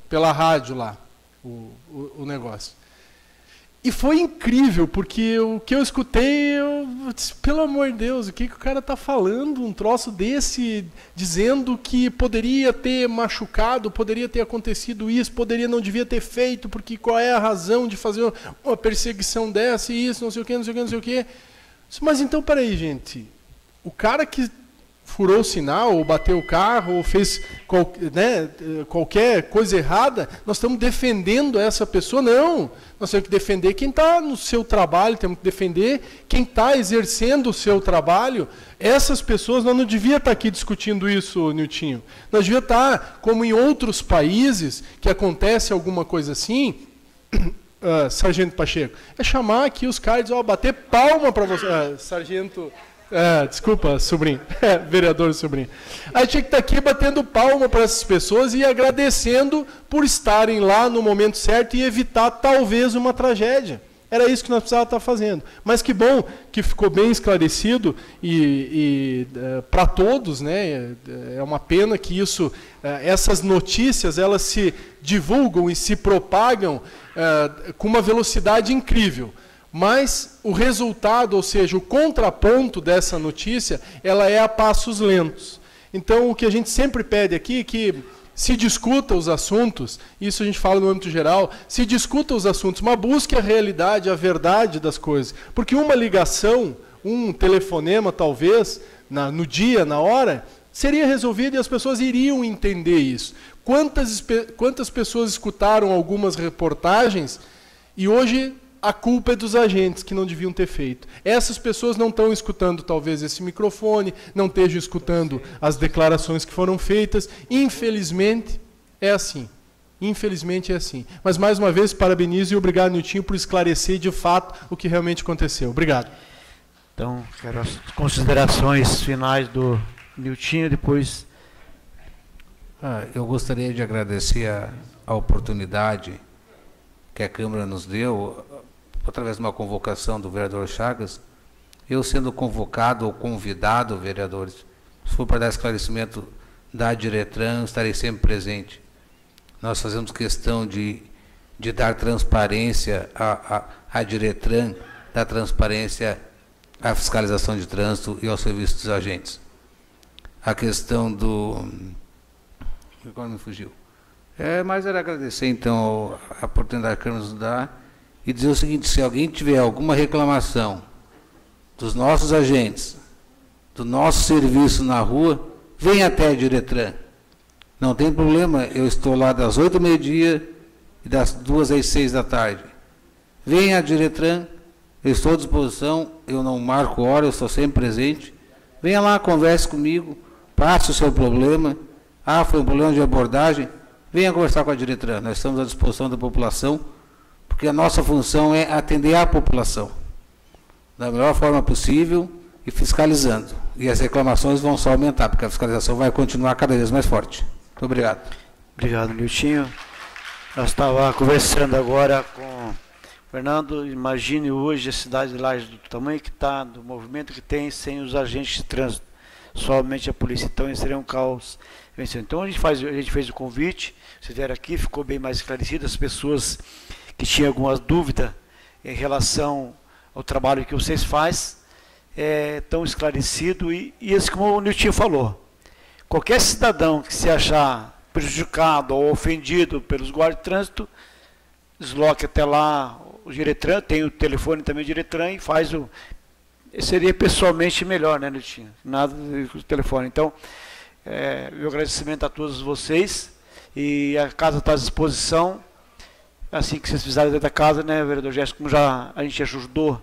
pela rádio lá o, o, o negócio. E foi incrível, porque o que eu escutei, eu disse, pelo amor de Deus, o que, que o cara está falando? Um troço desse, dizendo que poderia ter machucado, poderia ter acontecido isso, poderia não devia ter feito, porque qual é a razão de fazer uma perseguição dessa e isso, não sei o que, não sei o que, não sei o que. Mas então, peraí, gente. O cara que furou o sinal, ou bateu o carro, ou fez qual, né, qualquer coisa errada, nós estamos defendendo essa pessoa. Não. Nós temos que defender quem está no seu trabalho, temos que defender quem está exercendo o seu trabalho. Essas pessoas, nós não devia estar tá aqui discutindo isso, Niltinho. Nós devia estar, tá, como em outros países, que acontece alguma coisa assim, uh, Sargento Pacheco, é chamar aqui os caras e dizer, bater palma para você. Uh, Sargento. É, desculpa, sobrinho. É, vereador sobrinho. Aí tinha que estar aqui batendo palma para essas pessoas e agradecendo por estarem lá no momento certo e evitar talvez uma tragédia. Era isso que nós precisávamos estar fazendo. Mas que bom que ficou bem esclarecido e, e é, para todos, né? É, é uma pena que isso, é, essas notícias, elas se divulgam e se propagam com uma velocidade incrível mas o resultado, ou seja, o contraponto dessa notícia, ela é a passos lentos. Então, o que a gente sempre pede aqui é que se discuta os assuntos, isso a gente fala no âmbito geral, se discuta os assuntos, mas busque a realidade, a verdade das coisas. Porque uma ligação, um telefonema, talvez, na, no dia, na hora, seria resolvido e as pessoas iriam entender isso. Quantas, quantas pessoas escutaram algumas reportagens e hoje a culpa é dos agentes que não deviam ter feito. Essas pessoas não estão escutando talvez esse microfone, não estejam escutando as declarações que foram feitas. Infelizmente, é assim. Infelizmente é assim. Mas mais uma vez, parabenizo e obrigado, Niltinho, por esclarecer de fato o que realmente aconteceu. Obrigado. Então, quero as considerações finais do Niltinho, depois. Ah, eu gostaria de agradecer a, a oportunidade que a Câmara nos deu através de uma convocação do vereador Chagas, eu sendo convocado ou convidado, vereadores, se for para dar esclarecimento da Diretran, estarei sempre presente. Nós fazemos questão de, de dar transparência à, à, à Diretran, dar transparência à fiscalização de trânsito e ao serviço dos agentes. A questão do. Agora me fugiu. É, mas era agradecer, então, a oportunidade que nos dá e dizer o seguinte: se alguém tiver alguma reclamação dos nossos agentes, do nosso serviço na rua, venha até a Diretran. Não tem problema, eu estou lá das oito ao meio-dia e das duas às seis da tarde. Venha à Diretran, eu estou à disposição, eu não marco hora, eu estou sempre presente. Venha lá, converse comigo, passe o seu problema. Ah, foi um problema de abordagem. Venha conversar com a Diretran, nós estamos à disposição da população porque a nossa função é atender a população da melhor forma possível e fiscalizando. E as reclamações vão só aumentar, porque a fiscalização vai continuar cada vez mais forte. Muito obrigado. Obrigado, Niltinho. Nós estávamos conversando agora com Fernando. Imagine hoje a cidade de Lages do tamanho que está, do movimento que tem, sem os agentes de trânsito. Somente a polícia. Então, seria um caos. Então, a gente, faz, a gente fez o convite. Vocês vieram aqui, ficou bem mais esclarecido. As pessoas que tinha algumas dúvidas em relação ao trabalho que vocês fazem, é tão esclarecido e, e esse como o Nilton falou, qualquer cidadão que se achar prejudicado ou ofendido pelos guardas de trânsito, desloque até lá o Diretran, tem o telefone também do Diretran e faz o. Seria pessoalmente melhor, né, Nilton? Nada do telefone. Então, É, meu agradecimento a todos vocês e a casa está à disposição. Assim que vocês fizerem dentro da casa, né, vereador Jéssica, como já a gente ajudou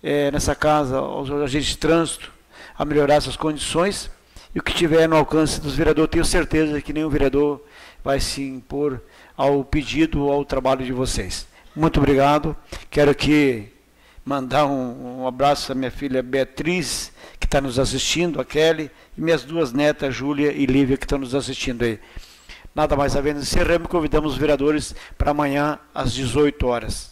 é, nessa casa, aos agentes de trânsito, a melhorar essas condições. E o que tiver no alcance dos vereadores, tenho certeza que nenhum vereador vai se impor ao pedido ou ao trabalho de vocês. Muito obrigado. Quero aqui mandar um, um abraço à minha filha Beatriz, que está nos assistindo, a Kelly, e minhas duas netas, Júlia e Lívia, que estão nos assistindo aí. Nada mais havendo, encerramos convidamos os vereadores para amanhã às 18 horas.